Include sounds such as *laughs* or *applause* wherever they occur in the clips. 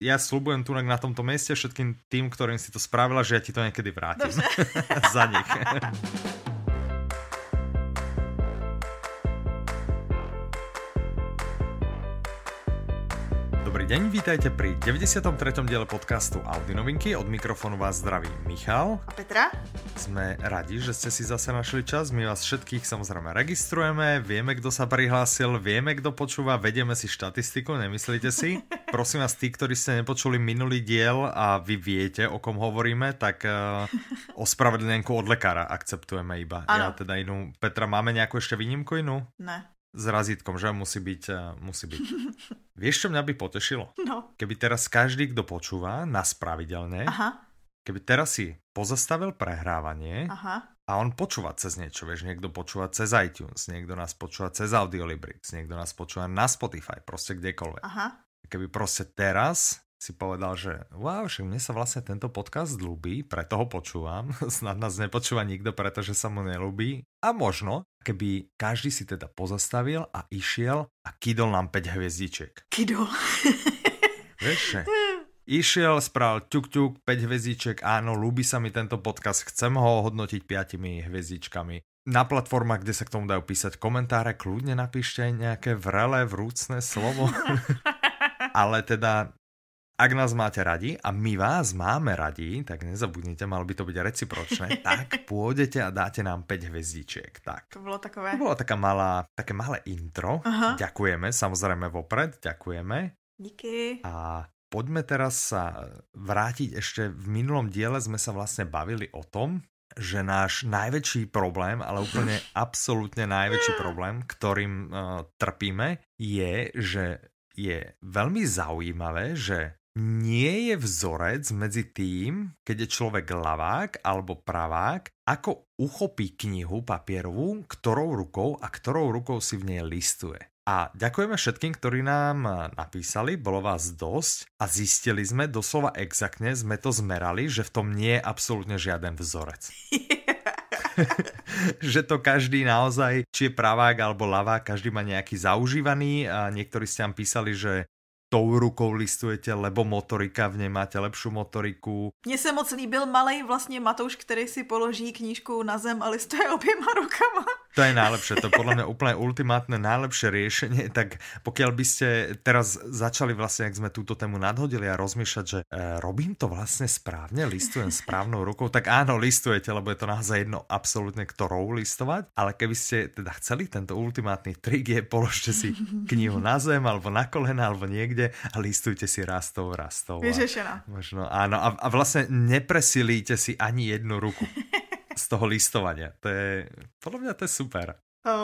ja slúbujem tu na tomto mieste všetkým tým, ktorým si to spravila, že ja ti to niekedy vrátim. *laughs* Za nich. *laughs* deň, vítajte pri 93. diele podcastu Audi Novinky. Od mikrofónu vás zdraví Michal. A Petra. Sme radi, že ste si zase našli čas. My vás všetkých samozrejme registrujeme, vieme, kto sa prihlásil, vieme, kto počúva, vedieme si štatistiku, nemyslíte si? *laughs* Prosím vás, tí, ktorí ste nepočuli minulý diel a vy viete, o kom hovoríme, tak uh, *laughs* ospravedlnenku od lekára akceptujeme iba. Ano. Ja teda inú. Petra, máme nejakú ešte výnimku inú? Ne s razítkom, že musí byť, eh, musí byť. *laughs* Vieš, čo mňa by potešilo? No. Keby teraz každý, kto počúva nás pravidelne, Aha. keby teraz si pozastavil prehrávanie Aha. a on počúva cez niečo, vieš, niekto počúva cez iTunes, niekto nás počúva cez Audiolibrix, niekto nás počúva na Spotify, proste kdekoľvek. Aha. Keby proste teraz si povedal, že wow, však mne sa vlastne tento podcast ľúbi, preto ho počúvam. *laughs* Snad nás nepočúva nikto, pretože sa mu nelúbi. A možno, keby každý si teda pozastavil a išiel a kydol nám 5 hviezdičiek. Kydol. *laughs* Vieš? Išiel, spravil ťuk ťuk, 5 hviezdičiek, áno, ľúbi sa mi tento podcast, chcem ho hodnotiť 5 hviezdičkami. Na platformách, kde sa k tomu dajú písať komentáre, kľudne napíšte nejaké vrelé, vrúcne slovo. *laughs* Ale teda ak nás máte radi a my vás máme radi, tak nezabudnite, malo by to byť recipročné, *laughs* tak pôjdete a dáte nám 5 hvezdičiek. Tak. To bolo takové. To bolo taká malá, také malé intro. Aha. Ďakujeme, samozrejme vopred, ďakujeme. Díky. A poďme teraz sa vrátiť ešte v minulom diele sme sa vlastne bavili o tom, že náš najväčší problém, ale úplne *laughs* absolútne najväčší problém, ktorým uh, trpíme, je, že je veľmi zaujímavé, že nie je vzorec medzi tým, keď je človek lavák alebo pravák, ako uchopí knihu papierovú, ktorou rukou a ktorou rukou si v nej listuje. A ďakujeme všetkým, ktorí nám napísali, bolo vás dosť a zistili sme, doslova exaktne sme to zmerali, že v tom nie je absolútne žiaden vzorec. *laughs* že to každý naozaj, či je pravák alebo lavák, každý má nejaký zaužívaný a niektorí ste nám písali, že tou rukou listujete, lebo motorika v nej máte lepšiu motoriku. Mně se moc líbil malý vlastně Matouš, který si položí knížku na zem a listuje oběma *laughs* rukama. To je najlepšie, to je podľa mňa úplne ultimátne najlepšie riešenie, tak pokiaľ by ste teraz začali vlastne, ak sme túto tému nadhodili a rozmýšľať, že e, robím to vlastne správne, listujem správnou rukou, tak áno, listujete, lebo je to naozaj jedno absolútne, ktorou listovať, ale keby ste teda chceli tento ultimátny trik je, položte si knihu na zem, alebo na kolena, alebo niekde a listujte si rastou, rastou. Vyřešená. Možno, áno, a, a vlastne nepresilíte si ani jednu ruku. z toho listovania. To je, podle mě to je super.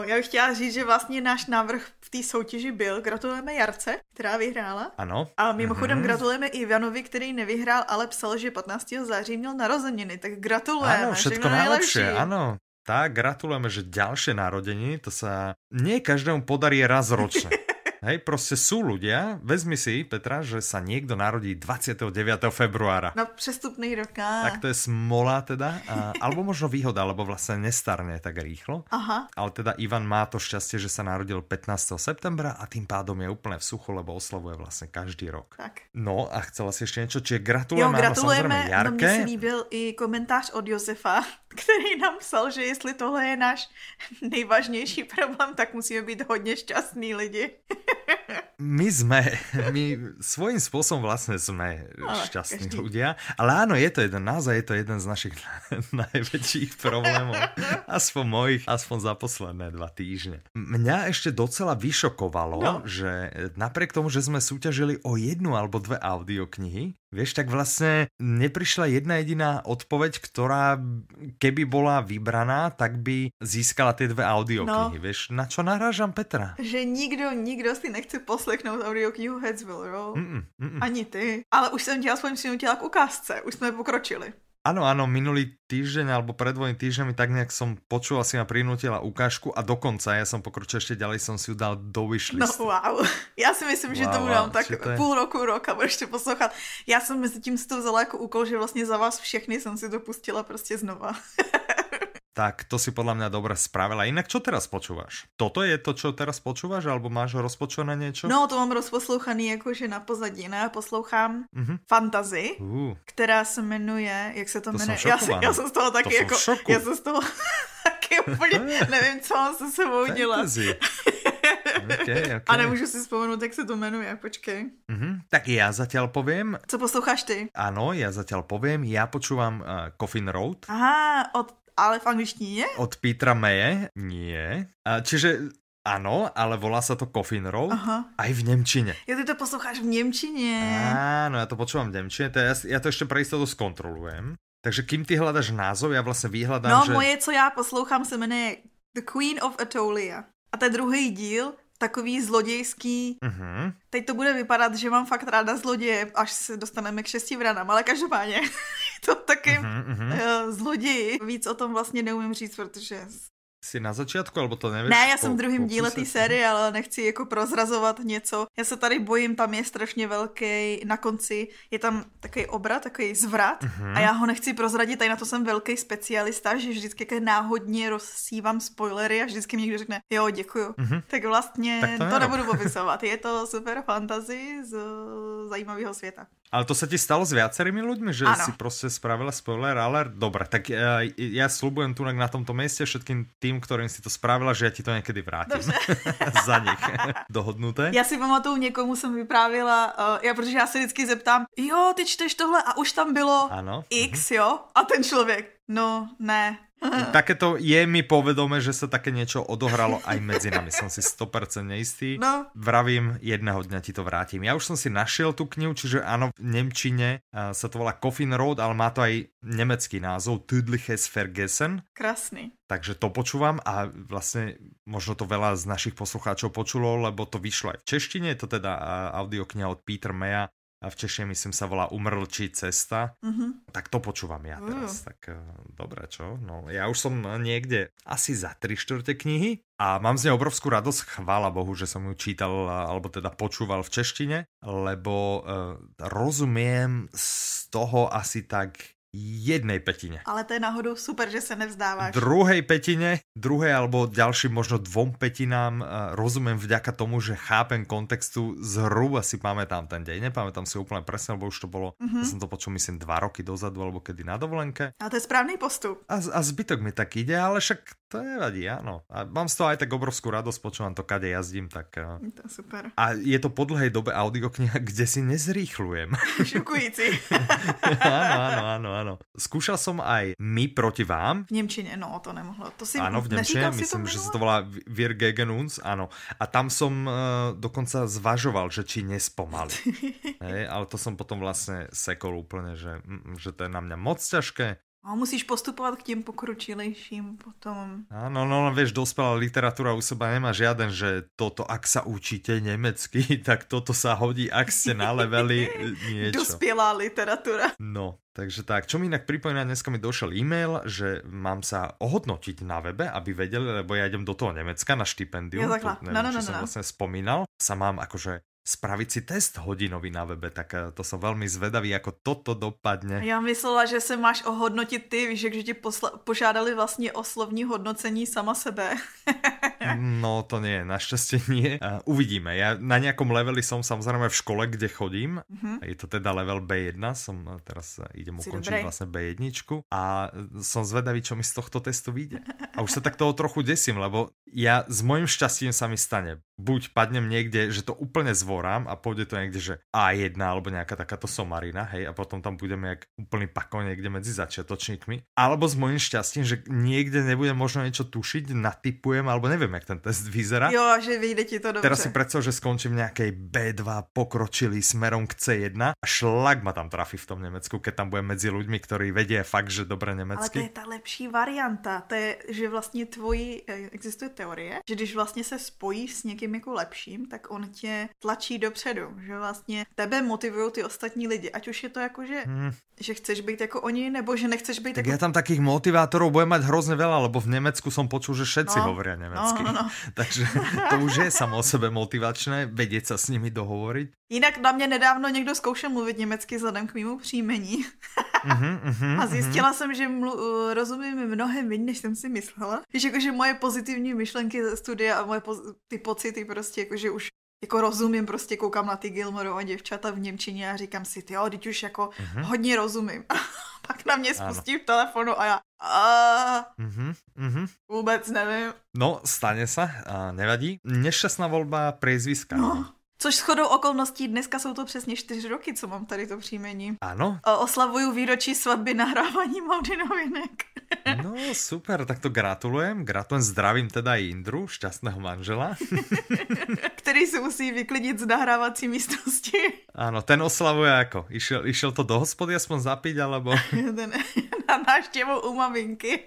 Já bych chtěla říct, že vlastně náš návrh v té soutěži byl. Gratulujeme Jarce, která vyhrála. Ano. A mimochodem mm-hmm. gratulujeme i Ivanovi, který nevyhrál, ale psal, že 15. září měl narozeniny. Tak gratulujeme. Ano, všetko najlepšie, ano. Tak, gratulujeme, že ďalšie narodeniny, to sa nie každému podarí raz ročne. *laughs* Hej, proste sú ľudia, vezmi si, Petra, že sa niekto narodí 29. februára. Na přestupný rok. Tak to je smola teda, a, alebo možno výhoda, lebo vlastne nestarne tak rýchlo. Aha. Ale teda Ivan má to šťastie, že sa narodil 15. septembra a tým pádom je úplne v suchu, lebo oslavuje vlastne každý rok. Tak. No a chcela si ešte niečo, čiže gratulujeme, jo, gratulujeme áno, Jarke. No mne si líbil i komentář od Josefa, *laughs* který nám psal, že jestli tohle je náš nejvážnější problém, tak musíme být hodně šťastní lidi. *laughs* my sme, my svojím spôsobom vlastne sme ale šťastní každý. ľudia, ale áno, je to jeden, naozaj je to jeden z našich *laughs* najväčších problémov, aspoň mojich, aspoň za posledné dva týždne. Mňa ešte docela vyšokovalo, no. že napriek tomu, že sme súťažili o jednu alebo dve audioknihy, Vieš, tak vlastne neprišla jedna jediná odpoveď, ktorá keby bola vybraná, tak by získala tie dve audioknihy. No. Vieš, na čo narážam Petra? Že nikdo, nikdo si nechce poslechnout audioknihu Headsville, jo? Mm -mm, mm Ani ty. Ale už jsem tě aspoň přinutila k ukázce, už jsme pokročili. Áno, áno, minulý týždeň alebo pred dvojím týždňami tak nejak som počul, asi ma prinútila ukážku a dokonca ja som pokročil ešte ďalej, som si ju dal do wishlist. No wow, já si myslím, wow, že tomu dám tak je... půl roku, rok a budeš to poslouchat. Já jsem mezi tím si to vzala jako úkol, že vlastně za vás všechny jsem si to pustila prostě znova. *laughs* tak to si podľa mňa dobre spravila. Inak čo teraz počúvaš? Toto je to, čo teraz počúvaš, alebo máš rozpočované niečo? No, to mám rozposlouchaný jakože na pozadí, ne? Poslouchám uh-huh. Fantazy, uh. která se jmenuje, jak se to, to jmenuje? Já, já jsem z toho taky to jako, já jsem z toho *laughs* taky úplně, *laughs* nevím, co mám se sebou dělat. *laughs* okay, okay. A nemůžu si vzpomenout, jak se to jmenuje, počkej. Uh-huh. Tak já zatiaľ povím. Co posloucháš ty? Ano, já zatiaľ povím. Já počúvam uh, Coffin Road. Aha, od ale v angličtině? Od Petra Maye? Nie. A, čiže Áno, ale volá sa to Coffin Road Aha. aj v Nemčine. Ja ty to posloucháš v Nemčine. Áno, ja to počúvam v Nemčine, to ja, ja to ešte pre istotu skontrolujem. Takže kým ty hľadaš názov, ja vlastne vyhľadám, no, že... moje, co já poslouchám, se jmenuje The Queen of Atolia. A ten druhý díl takový zlodějský. Uh-huh. Teď to bude vypadat, že mám fakt ráda zloděje, až se dostaneme k šesti vranám, ale každopádně to taky uh-huh, uh-huh. zloději. Víc o tom vlastně neumím říct, protože Jsi na začátku, alebo to nevíš? Ne, já jsem v druhém díle té série, ale nechci jako prozrazovat něco. Já se tady bojím, tam je strašně velký, na konci je tam takový obrat, takový zvrat uh-huh. a já ho nechci prozradit, tady na to jsem velký specialista, že vždycky náhodně rozsívám spoilery a vždycky mi někdo řekne, jo, děkuju. Uh-huh. Tak vlastně tak to, to nebudu popisovat. Je to super fantasy z zajímavého světa. Ale to sa ti stalo s viacerými ľuďmi, že ano. si prostě spravila spoiler alert? Dobre, tak ja, ja slúbujem tu na tomto mieste všetkým tým, ktorým si to spravila, že ja ti to někdy vrátím. *laughs* Za nich. Dohodnuté. Já si pamatuju, někomu jsem vyprávila, uh, já, protože já se vždycky zeptám, jo, ty čteš tohle a už tam bylo ano. X, mhm. jo? A ten člověk, no, ne, Takéto je mi povedome, že sa také niečo odohralo aj medzi nami. Som si 100% neistý. No. Vravím, jedného dňa ti to vrátim. Ja už som si našiel tú knihu, čiže áno, v Nemčine sa to volá Coffin Road, ale má to aj nemecký názov Tüdliches Vergessen. Krásny. Takže to počúvam a vlastne možno to veľa z našich poslucháčov počulo, lebo to vyšlo aj v češtine, je to teda audiokniha od Peter Maya a v češtine myslím sa volá Umrlčí cesta, mm-hmm. tak to počúvam ja teraz. Mm. Tak uh, dobre, čo? No, ja už som niekde asi za tri štvrte knihy a mám z nej obrovskú radosť, chvála Bohu, že som ju čítal alebo teda počúval v češtine, lebo uh, rozumiem z toho asi tak jednej petine. Ale to je náhodou super, že se nevzdáváš. Druhej petine, druhej alebo ďalším možno dvom petinám rozumiem vďaka tomu, že chápem kontextu, zhruba si pamätám ten deň, nepamätám si úplne presne, lebo už to bolo, mm-hmm. ja som to počul myslím dva roky dozadu, alebo kedy na dovolenke. A to je správný postup. A, a zbytok mi tak ide, ale však to nevadí, áno. A mám z toho aj tak obrovskú radosť, počúvam to, kade jazdím, tak... Uh... To super. A je to po dlhej dobe audiokniha, kde si nezrýchlujem. *laughs* Šokující. *laughs* áno, áno, áno, áno. Skúšal som aj My proti vám. V Nemčine, no to nemohlo. To si áno, v Nemčine, myslím, že sa to volá Wir gegen uns, áno. A tam som uh, dokonca zvažoval, že či nespomali. *laughs* Hej, ale to som potom vlastne sekol úplne, že, mm, že to je na mňa moc ťažké. A musíš postupovat k těm pokročilejším potom. Áno, no, no vieš, dospelá literatúra u seba nemá žiaden, že toto, ak sa učíte nemecky, *laughs* tak toto sa hodí, ak ste na leveli niečo. Dospělá literatúra. No, takže tak. Čo mi inak pripomína, dneska mi došel e-mail, že mám sa ohodnotiť na webe, aby vedeli, lebo ja idem do toho Nemecka na štipendium. Ja, to, neviem, no, no, no, som no. vlastne spomínal. Sa mám akože spraviť si test hodinový na webe, tak eh, to som veľmi zvedavý, ako toto dopadne. Já myslela, že se máš ohodnotit ty, víš, že ti požádali vlastně o slovní hodnocení sama sebe. *laughs* *laughs* no to nie, našťastie nie. Uh, uvidíme. Ja na nejakom leveli som samozrejme v škole, kde chodím. Uh-huh. Je to teda level B1, som teraz idem si ukončiť dobrý. vlastne B1 a som zvedavý, čo mi z tohto testu vyjde. A už sa tak toho trochu desím, lebo ja s mojim šťastím sa mi stane. Buď padnem niekde, že to úplne zvo zvorám a pôjde to niekde, že A1 alebo nejaká takáto somarina, hej, a potom tam budeme jak úplný pako niekde medzi začiatočníkmi. Alebo s mojím šťastím, že niekde nebude možno niečo tušiť, natypujem, alebo neviem, jak ten test vyzerá. Jo, že vyjde ti to dobře. Teraz si predstav, že skončím nejakej B2 pokročilý smerom k C1 a šlak ma tam trafi v tom Nemecku, keď tam budem medzi ľuďmi, ktorí vedia fakt, že dobre nemecky. Ale to je ta lepší varianta. To je, že vlastně tvoji, eh, existuje teorie, že když vlastně se spojíš s někým jako lepším, tak on tě tlačí tlačí dopředu, že vlastně tebe motivují ty ostatní lidi, ať už je to jako, že, hmm. že chceš být jako oni, nebo že nechceš být tak jako... ja tam takých motivátorov budem mať hrozne veľa, lebo v Nemecku som počul, že všetci no. hovoria nemecky. No, no, no. *laughs* Takže to už je samo o sebe motivačné, vedieť sa s nimi dohovoriť. Jinak na mě nedávno někdo zkoušel mluvit německy vzhledem k mýmu příjmení. Uh-huh, *laughs* uh-huh, a zjistila uh-huh. jsem, že mlu- uh, rozumím mnohem méně, než jsem si myslela. Víš, jakože moje pozitivní myšlenky ze studia a moje poz- ty pocity prostě, jakože už jako rozumím, prostě koukám na ty Gilmorova děvčata v Němčině a říkám si, jo, teď už jako uh-huh. hodně rozumím. *laughs* Pak na mě spustí ano. v telefonu a já a... Uh-huh. Vůbec nevím. No, stane sa, a nevadí. Nešťastná volba priezviska. No. Což shodou okolností dneska jsou to přesně čtyři roky, co mám tady to příjmení. Ano. Oslavuju výročí svatby nahrávání Maudy novinek. *laughs* No super, tak to gratulujem. Gratulujem, zdravím teda Indru, šťastného manžela. *laughs* Který si musí vyklidit z nahrávací místnosti. Áno, ten oslavuje ako? Išiel, išiel to do hospody aspoň zapiť, alebo... *laughs* ten, na návštěvu u maminky.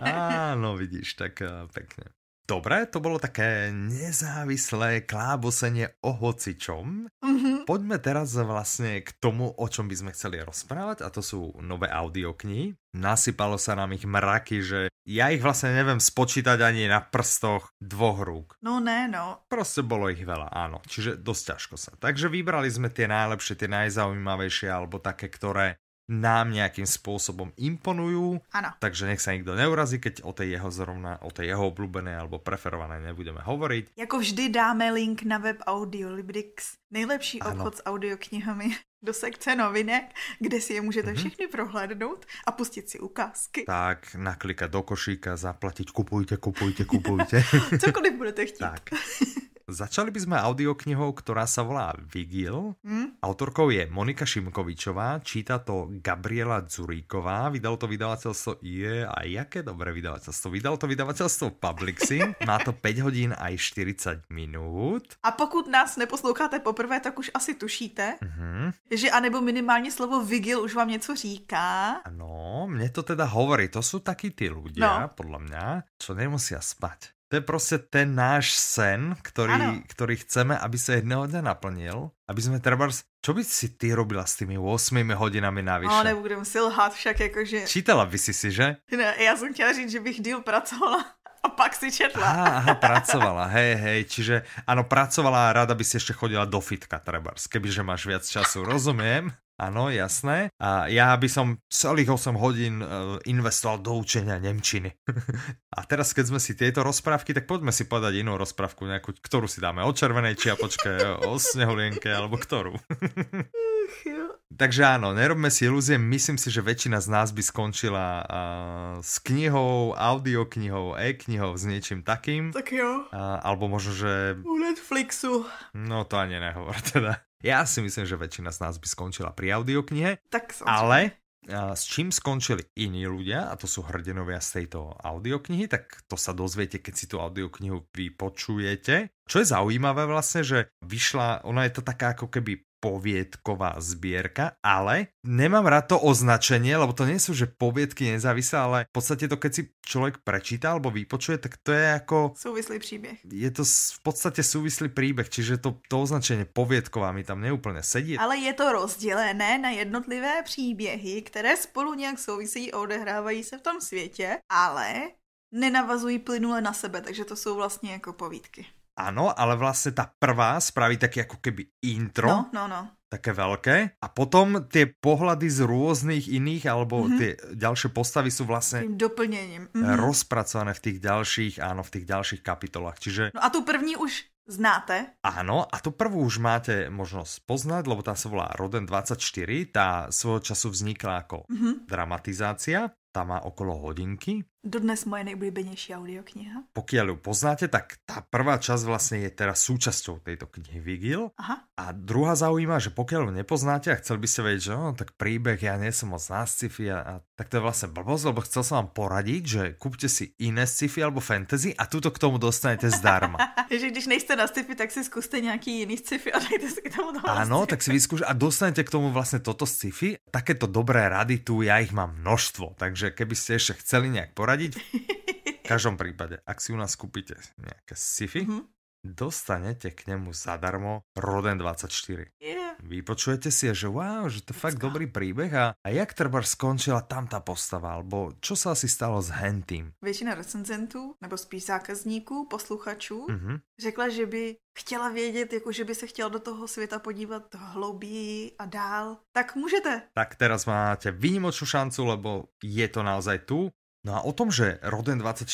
Áno, vidíš, tak uh, pekne. Dobre, to bolo také nezávislé klábosenie o hocičom. Mm-hmm. Poďme teraz vlastne k tomu, o čom by sme chceli rozprávať a to sú nové audioknihy. Nasypalo sa nám ich mraky, že ja ich vlastne neviem spočítať ani na prstoch dvoch rúk. No ne, no. Proste bolo ich veľa, áno. Čiže dosť ťažko sa. Takže vybrali sme tie najlepšie, tie najzaujímavejšie alebo také, ktoré nám nejakým spôsobom imponujú. Ano. Takže nech sa nikto neurazí, keď o tej jeho zrovna, o tej jeho obľúbenej alebo preferovanej nebudeme hovoriť. Jako vždy dáme link na web Audiolibrix, nejlepší ano. obchod s audioknihami *laughs* do sekce novinek, kde si je můžete mm-hmm. všechny prohlédnout a pustit si ukázky. Tak, naklikať do košíka, zaplatiť, kupujte, kupujte, *laughs* kupujte. Cokoliv budete chtít. Tak. *laughs* Začali by sme audioknihou, ktorá sa volá Vigil. Mm. Autorkou je Monika Šimkovičová, číta to Gabriela Zuríková, vydalo to vydavateľstvo je a jaké dobré vydavateľstvo. Vydalo to vydavateľstvo Publixy, *laughs* má to 5 hodín aj 40 minút. A pokud nás neposloucháte poprvé, tak už asi tušíte, mm-hmm. že anebo minimálně slovo Vigil už vám něco říká. Ano, mne to teda hovorí, to sú takí tí ľudia, no. podľa mňa, čo nemusia spať. To je prostě ten náš sen, ktorý, ktorý chceme, aby sa jedného dňa naplnil. Aby sme treba... Čo by si ty robila s tými 8 hodinami navyše? No, nebudem si lhát však, jakože... Čítala by si si, že? Ne, já jsem chtěla říct, že bych díl pracovala a pak si četla. Aha, aha pracovala, hej, hej, čiže áno, pracovala a rada by si ešte chodila do fitka, trebárs, kebyže máš viac času, rozumiem. Áno, jasné. A ja by som celých 8 hodín e, investoval do učenia Nemčiny. *laughs* a teraz, keď sme si tieto rozprávky, tak poďme si povedať inú rozprávku, nejakú, ktorú si dáme o červenej čiapočke, *laughs* o snehulienke, alebo ktorú. *laughs* Takže áno, nerobme si ilúzie, myslím si, že väčšina z nás by skončila uh, s knihou, audioknihou, e-knihou, s niečím takým. Tak jo. Uh, alebo možno, že... U Netflixu. No to ani nehovor teda. Ja si myslím, že väčšina z nás by skončila pri audioknihe. Tak som Ale s čím skončili iní ľudia, a to sú hrdinovia z tejto audioknihy, tak to sa dozviete, keď si tú audioknihu vypočujete. Čo je zaujímavé vlastne, že vyšla, ona je to taká ako keby poviedková zbierka, ale nemám rád to označenie, lebo to nie sú, že poviedky nezávislé, ale v podstate to, keď si človek prečíta alebo vypočuje, tak to je ako... Súvislý príbeh. Je to v podstate súvislý príbeh, čiže to, to označenie poviedková mi tam neúplne sedí. Ale je to rozdělené na jednotlivé příběhy, které spolu nějak souvisí a odehrávají se v tom světě, ale nenavazují plynule na sebe, takže to jsou vlastně jako povídky. Áno, ale vlastne tá prvá spraví také ako keby intro. No, no, no. Také veľké. A potom tie pohľady z rôznych iných, alebo mm-hmm. tie ďalšie postavy sú vlastne... Tým doplnením. Mm-hmm. Rozpracované v tých ďalších, áno, v tých ďalších kapitolách. Čiže... No a tu první už znáte. Áno, a tu prvú už máte možnosť poznať, lebo tá sa volá Roden 24, tá svojho času vznikla ako mm-hmm. dramatizácia, tá má okolo hodinky Dodnes moje nejoblíbenější audiokniha. Pokiaľ ju poznáte, tak tá prvá časť vlastne je teraz súčasťou tejto knihy Vigil. Aha. A druhá zaujíma, že pokiaľ ju nepoznáte a chcel by ste vedieť, že no, tak príbeh, ja nie som moc na sci-fi a, a tak to je vlastne blbosť, lebo chcel som vám poradiť, že kúpte si iné sci-fi alebo fantasy a túto k tomu dostanete zdarma. *laughs* že když nejste na sci-fi, tak si skúste nejaký iný sci-fi a dajte si k tomu Áno, tak si vyskúš a dostanete k tomu vlastne toto sci-fi. Takéto dobré rady tu, ja ich mám množstvo, takže keby ste ešte chceli nejak poradiť, poradiť. V každom prípade, ak si u nás kúpite nejaké sci-fi, mm-hmm. dostanete k nemu zadarmo Roden 24. Yeah. Vypočujete si, že wow, že to je fakt dobrý príbeh a, a jak treba skončila tam tá postava, alebo čo sa asi stalo s Hentým? Většina recenzentů, nebo spíš zákazníků, posluchačů, Mhm. řekla, že by chtěla vědět, jako že by se chtěla do toho světa podívat hlouběji a dál. Tak můžete. Tak teraz máte výnimočnú šancu, lebo je to naozaj tu. No a o tom, že Roden 24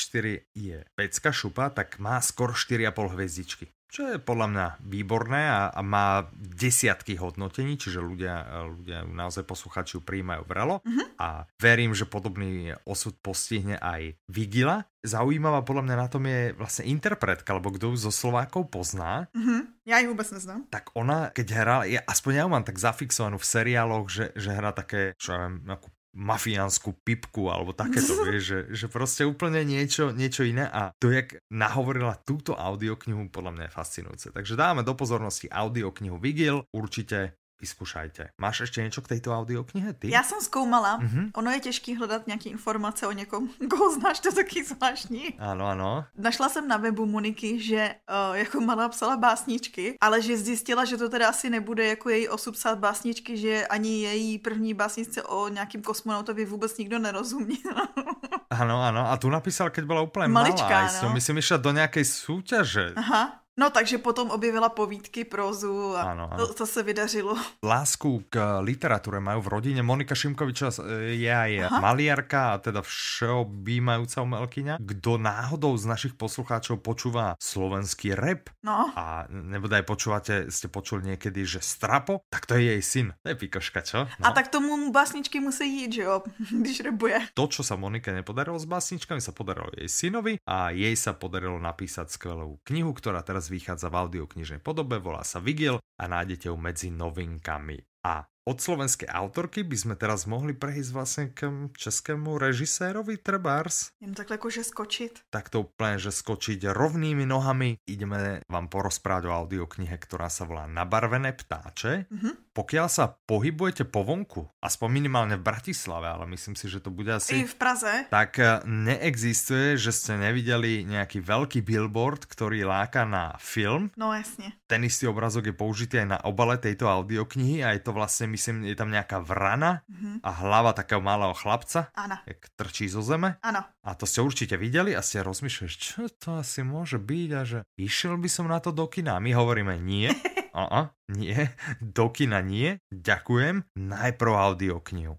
je pecka šupa, tak má skoro 4,5 hviezdičky. Čo je podľa mňa výborné a, a má desiatky hodnotení, čiže ľudia, ľudia ju naozaj posluchači ju príjmajú vrelo. A verím, že podobný osud postihne aj Vigila. Zaujímavá podľa mňa na tom je vlastne interpretka, lebo kto ju zo Slovákov pozná, Mhm. Já ji vůbec neznám. tak ona, keď hrala, ja, aspoň ja ju mám tak zafixovanú v seriáloch, že, že hrá také, čo ja viem, nejakú mafiánsku pipku alebo takéto, *laughs* vieš, že, že proste úplne niečo, niečo iné a to, jak nahovorila túto audioknihu, podľa mňa je fascinujúce. Takže dáme do pozornosti audioknihu Vigil, určite vyskúšajte. Máš ešte niečo k tejto audioknihe, ty? Já jsem zkoumala. Mhm. Ono je těžký hledat nějaké informace o někom, *laughs* koho znáš, to taky zvláštní. Áno, áno. Našla jsem na webu Moniky, že uh, jako malá psala básničky, ale že zjistila, že to teda asi nebude jako její osud psát básničky, že ani její první básničce o nějakým kosmonautovi vůbec nikdo nerozuměl. *laughs* Áno, áno. A tu napísal, keď úplne Maličká, malá. Som, no. myslím, išla do nejakej súťaže. Aha. No takže potom objevila povídky, prózu a Áno, áno. to, to se vydařilo. lásku k literatúre majú v rodine. Monika Šimkovičová e, je aj Aha. maliarka a teda všeobjímajúca umelkyňa. Kto náhodou z našich poslucháčov počúva slovenský rap No. a nebodaj počúvate, ste počuli niekedy, že Strapo, tak to je jej syn. To je pikoška, čo? No. A tak tomu básničky musí jít, že jo, *laughs* když rebuje. To, čo sa Monike nepodarilo s básničkami, sa podarilo jej synovi a jej sa podarilo napísať skvelú knihu, ktorá teraz vychádza v audioknižnej podobe, volá sa Vigil a nájdete ju medzi novinkami. A od slovenskej autorky by sme teraz mohli prejsť vlastne k českému režisérovi Trebárs. Jen takhle jakože skočit. Tak to úplne, že skočiť rovnými nohami. Ideme vám porozprávať o audioknihe, ktorá sa volá Nabarvené ptáče. Mhm. Pokiaľ sa pohybujete po vonku, aspoň minimálne v Bratislave, ale myslím si, že to bude asi I v Praze. tak e, neexistuje, že ste nevideli nejaký veľký billboard, ktorý láka na film. No jasně. Ten istý obrazok je použitý aj na obale tejto audioknihy a je to vlastne, myslím, je tam nejaká vrana Mhm. a hlava takého malého chlapca, Ano, jak trčí zo zeme. ano. A to ste určite videli a ste rozmýšľali, čo to asi môže byť a že išiel by som na to do kina. A my hovoríme nie, *laughs* a nie, *laughs* do kina nie, ďakujem, najprv audioknihu.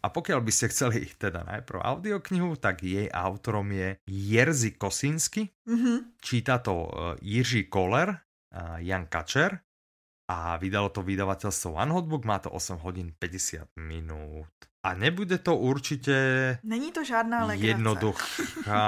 A pokiaľ by ste chceli teda najprv audioknihu, tak jej autorom je Jerzy Kosinsky, Mhm. číta to e, Jiří Koller, Jan Kačer a vydalo to vydavateľstvo One Hotbook, má to 8 hodín 50 minút. A nebude to určite Není to žádná legrace. jednoduchá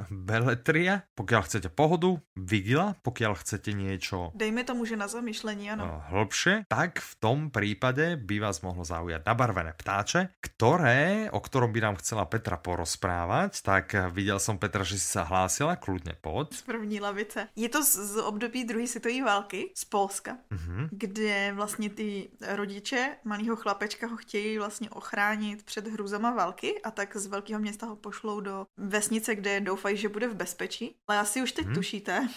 *laughs* beletria. Pokiaľ chcete pohodu, vigila, pokiaľ chcete niečo Dejme tomu, že na zamyšlení, ano. no, hlbšie, tak v tom prípade by vás mohlo zaujať nabarvené ptáče, ktoré, o ktorom by nám chcela Petra porozprávať, tak videl som Petra, že si sa hlásila, kľudne poď. Z *laughs* první lavice. Je to z, z období druhé světové války z Polska, Mhm. kde vlastně ty rodiče malého chlapečka ho chtějí vlastně ochránit před hrůzama války a tak z velkého města ho pošlou do vesnice, kde doufají, že bude v bezpečí. Ale asi už teď Mhm. tušíte,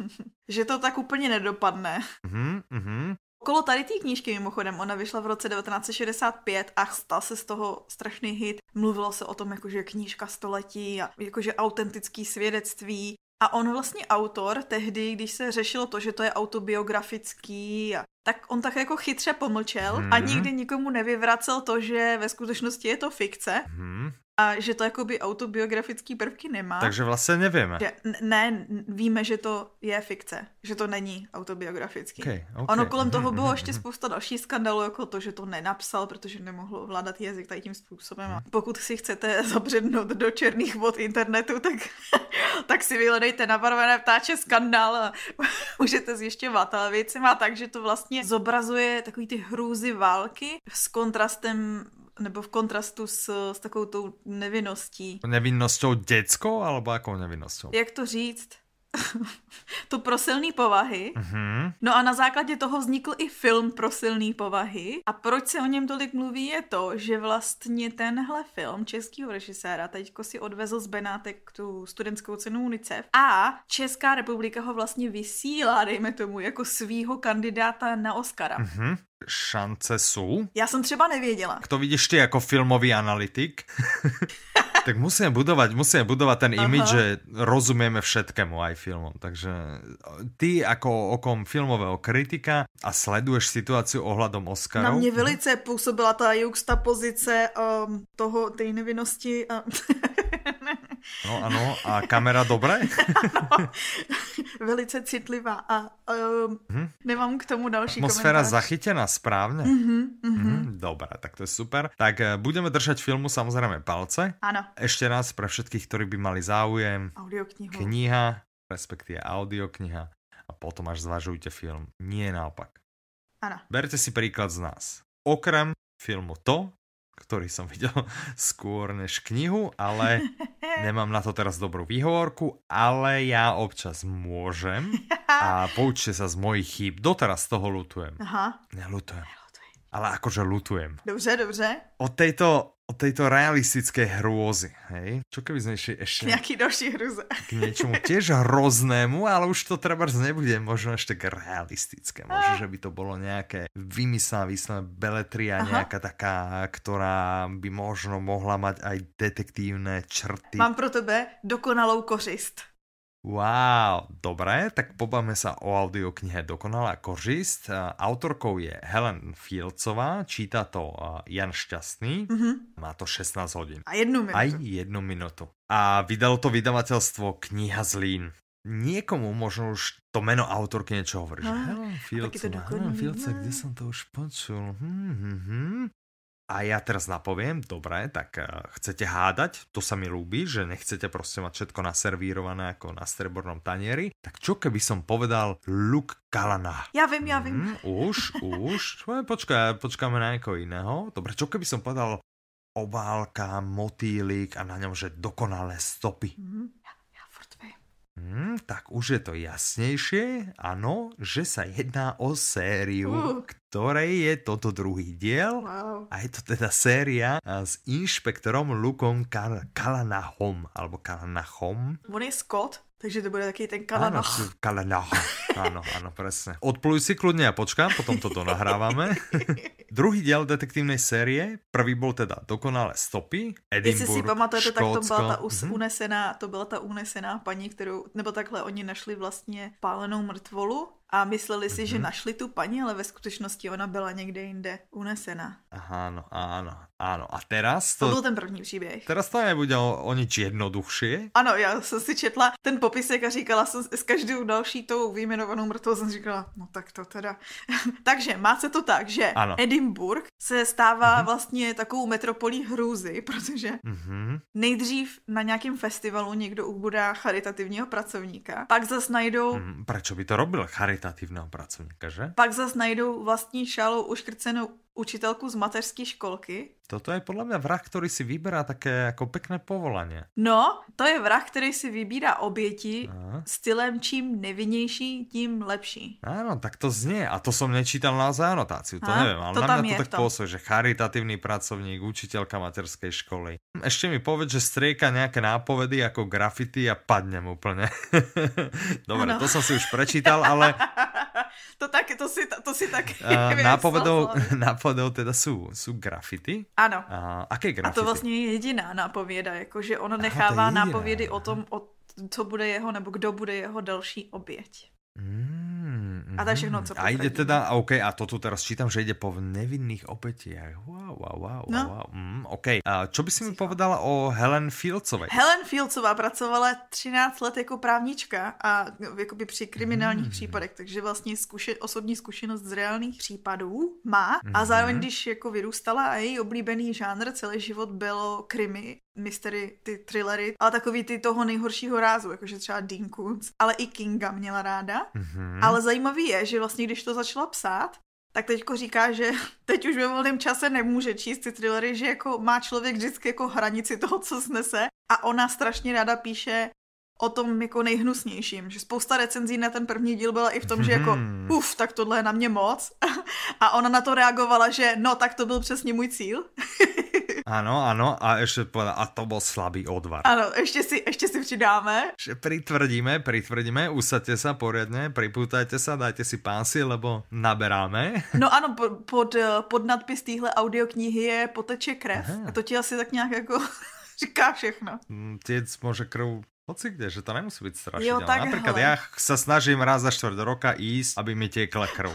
*laughs* že to tak úplně nedopadne. Mhm, mhm. Okolo tady té knížky mimochodem, ona vyšla v roce 1965 a stal se z toho strašný hit. Mluvilo se o tom, jakože knížka století a jakože autentický svědectví. A on vlastně autor tehdy, když se řešilo to, že to je autobiografický, tak on tak jako chytře pomlčel a Mhm. nikdy nikomu nevyvracel to, že ve skutečnosti je to fikce mhm. A že to jakoby autobiografický prvky nemá. Takže vlastne nevieme. Že, ne, víme, že to je fikce, že to není autobiografický. Okay, okay. Ono kolem toho Mhm, bylo mhm, ještě mhm. spousta dalších skandalů, jako to, že to nenapsal, protože nemohl ovládat jazyk tady tím způsobem. A pokud si chcete *laughs* zabřednout do černých vod internetu, tak, *laughs* tak si vyhledejte nabarvené ptáče skandál a *laughs* můžete zjišťovat. Ale věc se má tak, že to vlastně zobrazuje takový ty hrůzy války s kontrastem nebo v kontrastu s, s takovou tou nevinností. Nevinnosťou detskou, alebo akou nevinnosťou? Jak to říct? *laughs* tu pro silný povahy. Mhm. No a na základě toho vznikl i film pro silný povahy. A proč se o něm tolik mluví je to, že vlastně tenhle film českého režiséra teďko si odvezl z Benátek tu studentskou cenu UNICEF a Česká republika ho vlastně vysílá, dejme tomu, jako svýho kandidáta na Oscara. Mhm. Šance sú. Já jsem třeba nevěděla. Kto vidíš ty jako filmový analytik, *laughs* tak musíme budovať, musíme budovať ten Aha. image, že rozumieme všetkému aj filmom. Takže ty ako okom filmového kritika a sleduješ situáciu ohľadom Na Oscarov. mě velice působila ta juxtapozice um, toho, té nevinnosti. A... *laughs* No ano, a kamera dobré? *laughs* velice citlivá a um, Mhm. nemám k tomu další Atmosféra komentář. zachytená správne? Mhm, mhm. Mhm, Dobre, tak to je super. Tak eh, budeme držať filmu samozrejme palce. Ano, Ešte raz pre všetkých, ktorí by mali záujem, audioknihu. kniha, respektíve audiokniha a potom až zvažujte film. Nie naopak. Ano. Berte si príklad z nás. Okrem filmu To, ktorý som videl *laughs* skôr než knihu, ale nemám na to teraz dobrú výhovorku, ale ja občas môžem *laughs* a poučte sa z mojich chýb. Doteraz toho lutujem. Aha, Nelutujem, ale akože lutujem. dobře, dobře. Od tejto, od tejto realistickej hrôzy, hej? Čo keby sme išli ešte Nějaký další hruze. k niečomu tiež hroznému, ale už to treba nebude možno ešte tak realistické. Možno, že by to bolo nejaké vymyslené, vyslené beletria, Aha. nejaká taká, ktorá by možno mohla mať aj detektívne črty. Mám pro tebe dokonalou kořist. Wow, dobre, tak pobavme sa o audioknihe Dokonalá kořist. A Autorkou je Helen Fielcová, číta to a, Jan Šťastný, Mhm. má to 16 hodín. A jednu minutu. Aj jednu minútu. A vydalo to vydavateľstvo Kniha Zlín. Niekomu možno už to meno autorky niečo hovorí. Ah, Helen dokonalý, Helen Fielcová, no. kde som to už počul? Hm, hm, hm. A ja teraz napoviem, dobre, tak eh, chcete hádať, to sa mi ľúbi, že nechcete proste mať všetko naservírované ako na strebornom tanieri. Tak čo keby som povedal Luke Kalana? Já vím, já vím. Mm, už, už. *laughs* Počkaj, počkáme na niekoho iného. Dobre, čo keby som povedal obálka, motýlik a na ňom, že dokonalé stopy. Mhm. Já, já furt vím. Hmm, tak už je to jasnejšie, áno, že sa jedná o sériu, Uh. ktorej je toto druhý diel. Wow. A je to teda séria a, s inšpektorom Lukom Kal- Kalanahom, alebo Kalanachom. On je Scott, takže to bude taky ten Áno, kalanach. s- Kalanachom. *laughs* Áno, áno, presne. Odpluj si kľudne a počkám, potom to donahrávame. Druhý diel detektívnej série, prvý bol teda Dokonalé stopy, Jestli si Edinburgh, pamatujete, tak to byla ta us- Mhm. unesená, to byla ta unesená paní, kterou, nebo takhle oni našli vlastně pálenou mrtvolu a mysleli si, že Mhm. našli tu paní, ale ve skutečnosti ona byla někde jinde unesená. Aha, áno, áno, áno. A teraz To to... byl ten první příběh. Teraz to nebude o, o nič jednoduchšie. Ano, já jsem si četla ten popisek a říkala jsem s každou další tou vyjmenovanou mrtvou jsem říkala, no tak to teda. *laughs* Takže má se to tak, že Ano. Edinburgh se stává Mhm. vlastně takovou metropolí hrůzy, protože Mhm. nejdřív na nějakém festivalu někdo ubudá charitativního pracovníka, pak zas najdou Mm, Prečo by to robil charitatívneho pracovníka, že? pak zas najdou vlastní šalou uškrcenou učitelku z mateřské školky. Toto je podľa mňa vrah, ktorý si vyberá také ako pekné povolanie. No, to je vrah, který si vybírá oběti Aha. stylem čím nevinnější, tím lepší. Áno, tak to znie. A to som nečítal na anotáciu, to Ha, neviem. Ale to na mňa to tak pôsobí, že charitatívny pracovník, učiteľka materskej školy. Ešte mi povedz, že strieka nejaké nápovedy ako graffiti a padnem úplne. *laughs* Dobre, Áno. to som si už prečítal, ale *laughs* to, tak, to, si, to si tak uh, *laughs* nápovedou, nápovedou teda sú, sú graffiti. Ano. A aké A graffiti? to vlastně je jediná nápověda, jakože on to nechává nápovědy o tom, o co bude jeho, nebo kdo bude jeho další oběť. Mm, A to je všechno, co A ide teda, OK, a to tu teraz čítam, že ide po nevinných obetiach. Wow, wow, wow, No. wow. Mm, OK. A čo by si mi povedala o Helen Fieldsovej? Helen Fieldsová pracovala 13 let jako právnička a jakoby při kriminálních Mm. případech, takže vlastně zkuše, osobní zkušenost z reálných případů má a Mhm. zároveň, když jako vyrůstala a její oblíbený žánr celý život bylo krimi, mystery, ty thrillery, ale takový ty toho nejhoršího rázu, jakože třeba Dean Koontz, ale i Kinga měla ráda. Mhm. Ale zajímavý je, že vlastně když to začala psát, tak teďko říká, že *laughs* teď už ve volném čase nemůže číst ty thrillery, že jako má člověk vždycky jako hranici toho, co snese a ona strašně ráda píše o tom jako nejhnusnějším, že spousta recenzí na ten první díl byla i v tom, že jako Hmm. uf, tak tohle je na mě moc. *laughs* A ona na to reagovala, že no, tak to byl přesně můj cíl. *laughs* Áno, áno, a ešte povedal, a to bol slabý odvar. Ano, ještě si, ještě si přidáme. Že pritvrdíme, pritvrdíme, usadte sa poriadne, pripútajte sa, dajte si pásy, lebo naberáme. No ano, po- pod, pod nadpis téhle audioknihy je Poteče krev. Aha. A to ti asi tak nějak jako *laughs* říká všechno. Mm, Tiec môže krv hoci kde, že to nemusí byť strašidelné. Jo, takhle. Napríklad ja sa snažím raz za štvrť roka ísť, aby mi tiekla krv.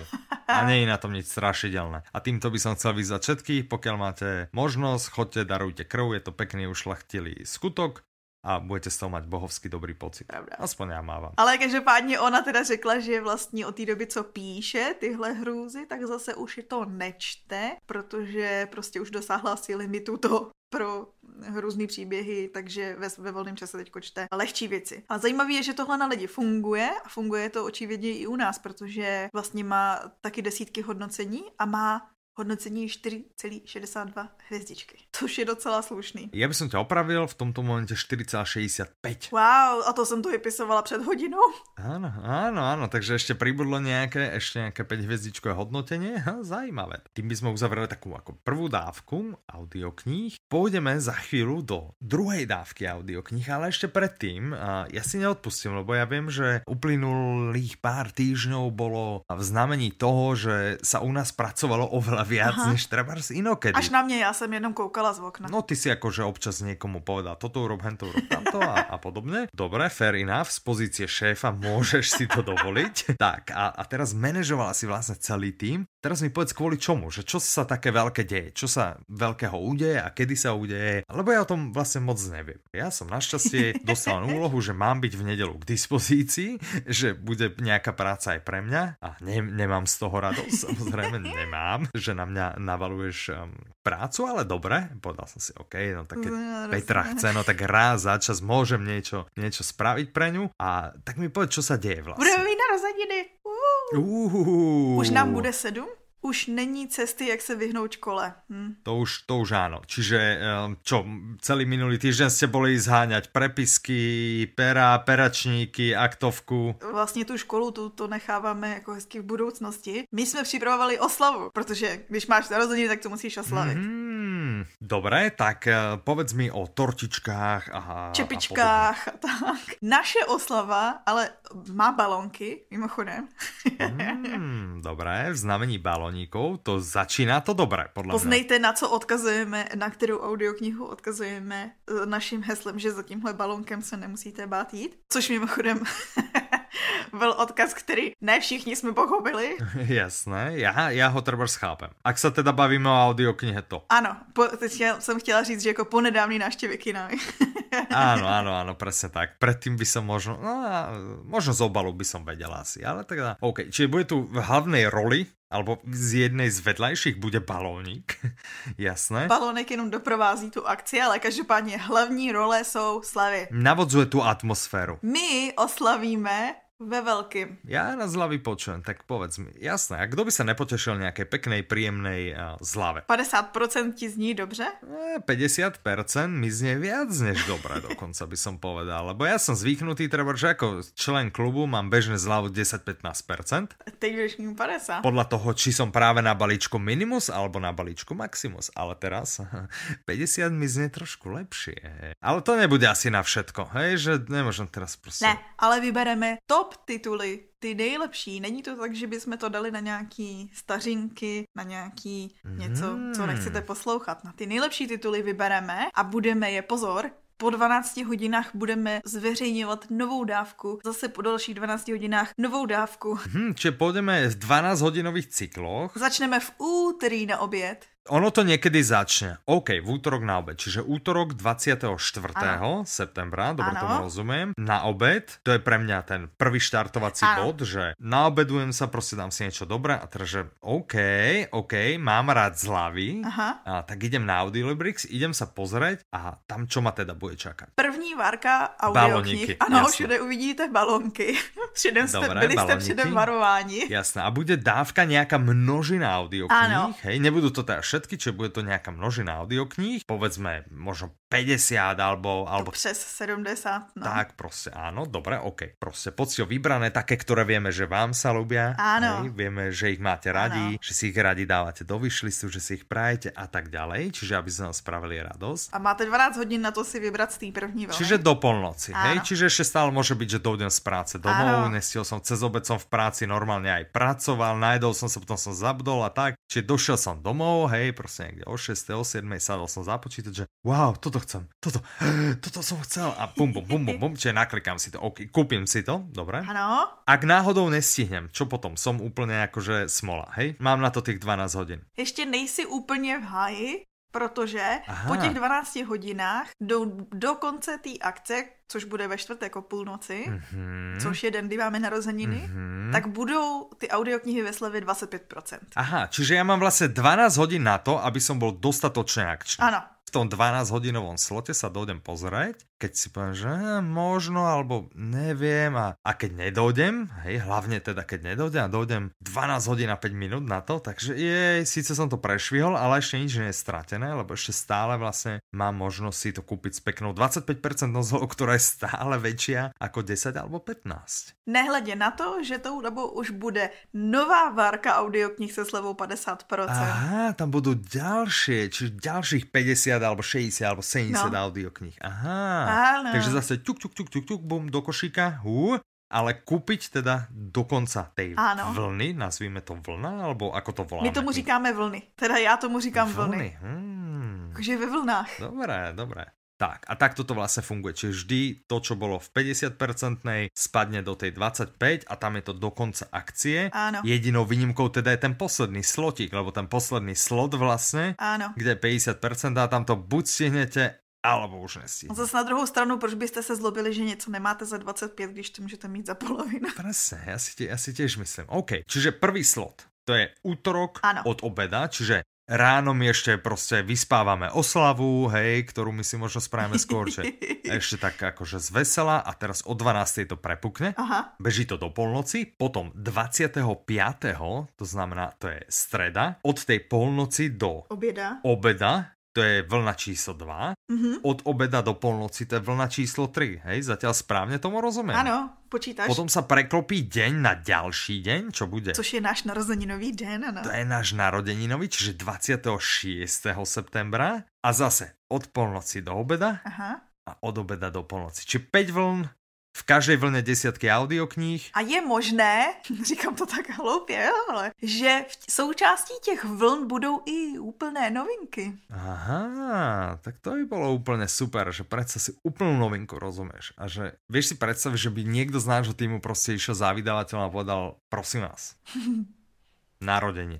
A *laughs* nie je na tom nič strašidelné. A týmto by som chcel vyzvať všetkých, pokiaľ máte možnosť, chodte, darujte krv, je to pekný ušlachtilý skutok a budete z toho mať bohovský dobrý pocit. Pravda. Aspoň ja mávam. Ale každopádně ona teda řekla, že vlastně od té doby, co píše tyhle hrůzy, tak zase už je to nečte, protože prostě už dosáhla si limitu to pro hrůzný příběhy, takže ve, ve volném čase teď čte lehčí věci. A zajímavé je, že tohle na lidi funguje a funguje to očividně i u nás, protože vlastně má taky desítky hodnocení a má hodnocení 4,62 hvězdičky, což je docela slušný. Ja by som ťa opravil, v tomto momente 4,65. Wow, a to jsem to vypisovala před hodinou. Áno, áno, áno, takže ešte pribudlo nejaké, ešte nejaké 5 hviezdičkové hodnotenie, ha, zaujímavé. Tým by sme uzavreli takú ako prvú dávku audiokníh. Pôjdeme za chvíľu do druhej dávky audiokníh, ale ešte predtým, ja si neodpustím, lebo ja viem, že uplynulých pár týždňov bolo v znamení toho, že sa u nás pracovalo oveľa viac, Aha. než treba inokedy. Až na mě, já jsem jenom koukala z okna. No ty si akože občas niekomu povedal, toto urob, hento urob, tamto a, a podobne. Dobre, fair enough, z pozície šéfa môžeš si to dovoliť. *laughs* tak a, a teraz manažovala si vlastne celý tým. Teraz mi povedz kvôli čomu, že čo sa také veľké deje, čo sa veľkého udeje a kedy sa udeje, lebo ja o tom vlastne moc neviem. Ja som našťastie *laughs* dostal úlohu, že mám byť v nedelu k dispozícii, že bude nejaká práca aj pre mňa. A ne, nemám z toho radosť, *laughs* samozrejme nemám, že na mňa navaluješ um, prácu, ale dobre, povedal som si, OK, no tak keď No, Petra chce, no tak raz za čas môžem niečo, niečo spraviť pre ňu a tak mi povedz, čo sa deje Budeme vlastne. mít narozeniny. Uh. Uhuhu. Už nám bude sedm? Už není cesty, jak se vyhnout škole. Hm. To už, to už áno. Čiže um, čo, celý minulý týždeň ste boli zháňať prepisky, pera, peračníky, aktovku. Vlastně tu školu tu, to necháváme jako hezky v budoucnosti. My jsme připravovali oslavu, protože když máš narozeniny, tak to musíš oslavit. Hmm, dobre, tak uh, povedz mi o tortičkách a, a Čepičkách a tak. Naše oslava ale má balonky, mimochodem. Hmm, dobré, v znamení balónikov, to začíná to dobré, mňa. Poznejte, na co odkazujeme, na kterou audioknihu odkazujeme eh, naším heslem, že za tímhle balonkem se nemusíte bát jít. Což mimochodem *laughs* byl odkaz, který ne všichni jsme pochopili. *laughs* Jasné, ja, ja ho treba schápem. Ak sa teda bavíme o audioknihe, to. Ano, po, teď já jsem chtěla říct, že jako po nedávný návštěvě kina. *laughs* Áno, áno, áno, presne tak. Predtým by som možno, no možno z obalu by som vedel asi, ale teda, OK. Čiže bude tu v hlavnej roli, alebo z jednej z vedľajších bude balónik, *laughs* jasné. Balonek jenom doprovází tu akci, ale každopádně hlavní role jsou slavy. Navodzuje tú atmosféru. My oslavíme ve veľkým. Ja na zlavy počujem, tak povedz mi, jasné, a kto by sa nepotešil nejakej peknej, príjemnej uh, zlave? 50% ti zní dobře? Eh, 50% mi znie viac než dobre, *laughs* dokonca by som povedal, lebo ja som zvyknutý, treba, že ako člen klubu mám bežne zľavu 10-15%, Teď budeš mít 50. podľa toho, či som práve na balíčku Minimus alebo na balíčku Maximus, ale teraz *laughs* 50 mi znie trošku lepšie. Ale to nebude asi na všetko, hej, že nemôžem teraz proste... Ne, ale vybereme top tituly, ty nejlepší. Není to tak, že bychom to dali na nějaký stařinky, na nějaký něco, co nechcete poslouchat. Na ty nejlepší tituly vybereme a budeme je, pozor, po 12 hodinách budeme zveřejňovat novou dávku. Zase po dalších 12 hodinách novou dávku. Hm, čiže pôjdeme v 12-hodinových cykloch. Začneme v úterý na oběd. Ono to niekedy začne. OK, v útorok na obed. Čiže útorok 24. Áno. septembra, dobre tomu rozumiem. Na obed, to je pre mňa ten prvý štartovací Áno. bod, že naobedujem sa, proste dám si niečo dobré a teraz, že OK, OK, mám rád zlavy, Aha. a tak idem na Audiolibrix, idem sa pozrieť a tam čo ma teda bude čakať. První várka audioknih. Ano, jasně. všude uvidíte balonky. Předem *laughs* jste, Dobré, byli balóniky. předem varováni. Jasné. A bude dávka nejaká množina audiokníh. Hej, nebudú to teda všetky, čiže bude to nejaká množina audiokníh. Povedzme možno 50 alebo... alebo... Přes 70, no. Tak proste, áno, dobre, ok. Proste poctivo vybrané, také, ktoré vieme, že vám sa ľubia. Áno. Hej, vieme, že ich máte radi, áno. že si ich radi dávate do vyšlistu, že si ich prajete a tak ďalej. Čiže aby sme vám spravili radosť. A máte 12 hodín na to si vybrať z té první vlny. Čiže do polnoci, áno. hej? Čiže ešte stále môže byť, že dojdem z práce domov, nestiel som cez obed som v práci normálne aj pracoval, najedol som sa, potom som zabudol a tak. Čiže došiel som domov, hej, proste niekde o 6. o 7. sadol som započítať, že wow, toto chcem, toto, *gasps* toto som chcel a bum, bum, bum, bum, bum, čiže naklikám si to, ok, kúpim si to, dobre. Ano. Ak náhodou nestihnem, čo potom? Som úplne akože smola, hej? Mám na to tých 12 hodin. Ještě nejsi úplně v háji, protože Aha. po těch 12 hodinách do, do konce té akce, což bude ve čtvrtek o půlnoci, mm-hmm. což je den, kdy máme narozeniny, mm-hmm. tak budou ty audioknihy ve slevě 25%. Aha, čiže ja mám vlastne 12 hodín na to, aby som bol dostatočne akčný. Áno. V tom 12 hodinovom slote sa dojdem pozrieť keď si poviem, že možno, alebo neviem a, a keď nedojdem, hej, hlavne teda keď nedojdem a dojdem 12 hodín a 5 minút na to, takže je, síce som to prešvihol, ale ešte nič nie je stratené, lebo ešte stále vlastne mám možnosť si to kúpiť s peknou 25% nozvou, ktorá je stále väčšia ako 10 alebo 15. Nehledě na to, že tou dobou už bude nová várka audioknih se slevou 50%. Aha, tam budú ďalšie, čiže ďalších 50 alebo 60 alebo 70 no. audioknih. Aha. Áno. Takže zase ťuk, ťuk, ťuk, ťuk, ťuk, bum, do košíka, hú, ale kúpiť teda do konca tej Áno. vlny, nazvíme to vlna, alebo ako to voláme? My tomu říkáme vlny, teda já tomu říkám vlny. vlny. Hmm. Takže ve vlnách. Dobré, dobré. Tak, a takto to vlastne funguje. Čiže vždy to, čo bolo v 50% spadne do tej 25 a tam je to do konca akcie. Áno. Jedinou výnimkou teda je ten posledný slotík, lebo ten posledný slot vlastne, Áno. kde je 50% a tam to buď stihnete, alebo už nestíhne. Zase na druhou stranu, proč byste se zlobili, že něco nemáte za 25, když to můžete mít za polovinu? Presne, ja si, ja si tiež myslím. OK, čiže prvý slot, to je útorok ano. od obeda, čiže ráno my ešte proste vyspávame oslavu, hej, ktorú my si možno spravíme skôr, že *laughs* ešte tak akože z vesela a teraz o 12. to prepukne. Aha. Beží to do polnoci, potom 25. to znamená, to je streda, od tej polnoci do obeda, obeda to je vlna číslo 2. Mm-hmm. Od obeda do polnoci to je vlna číslo 3. Hej, zatiaľ správne tomu rozumiem. Áno, počítaš. Potom sa preklopí deň na ďalší deň, čo bude? Což je náš narozeninový deň, áno. To je náš narodeninový, čiže 26. septembra a zase od polnoci do obeda Aha. a od obeda do polnoci. Čiže 5 vln v každej vlne desiatky audiokníh. A je možné, *laughs* říkám to tak hloupě, ale že v součástí těch vln budou i úplné novinky. Aha, tak to by bolo úplne super, že predsa si úplnú novinku rozumieš. A že vieš si predstaviť, že by niekto z nášho týmu proste išiel za vydavateľom a povedal, prosím vás, *laughs* narodeniny.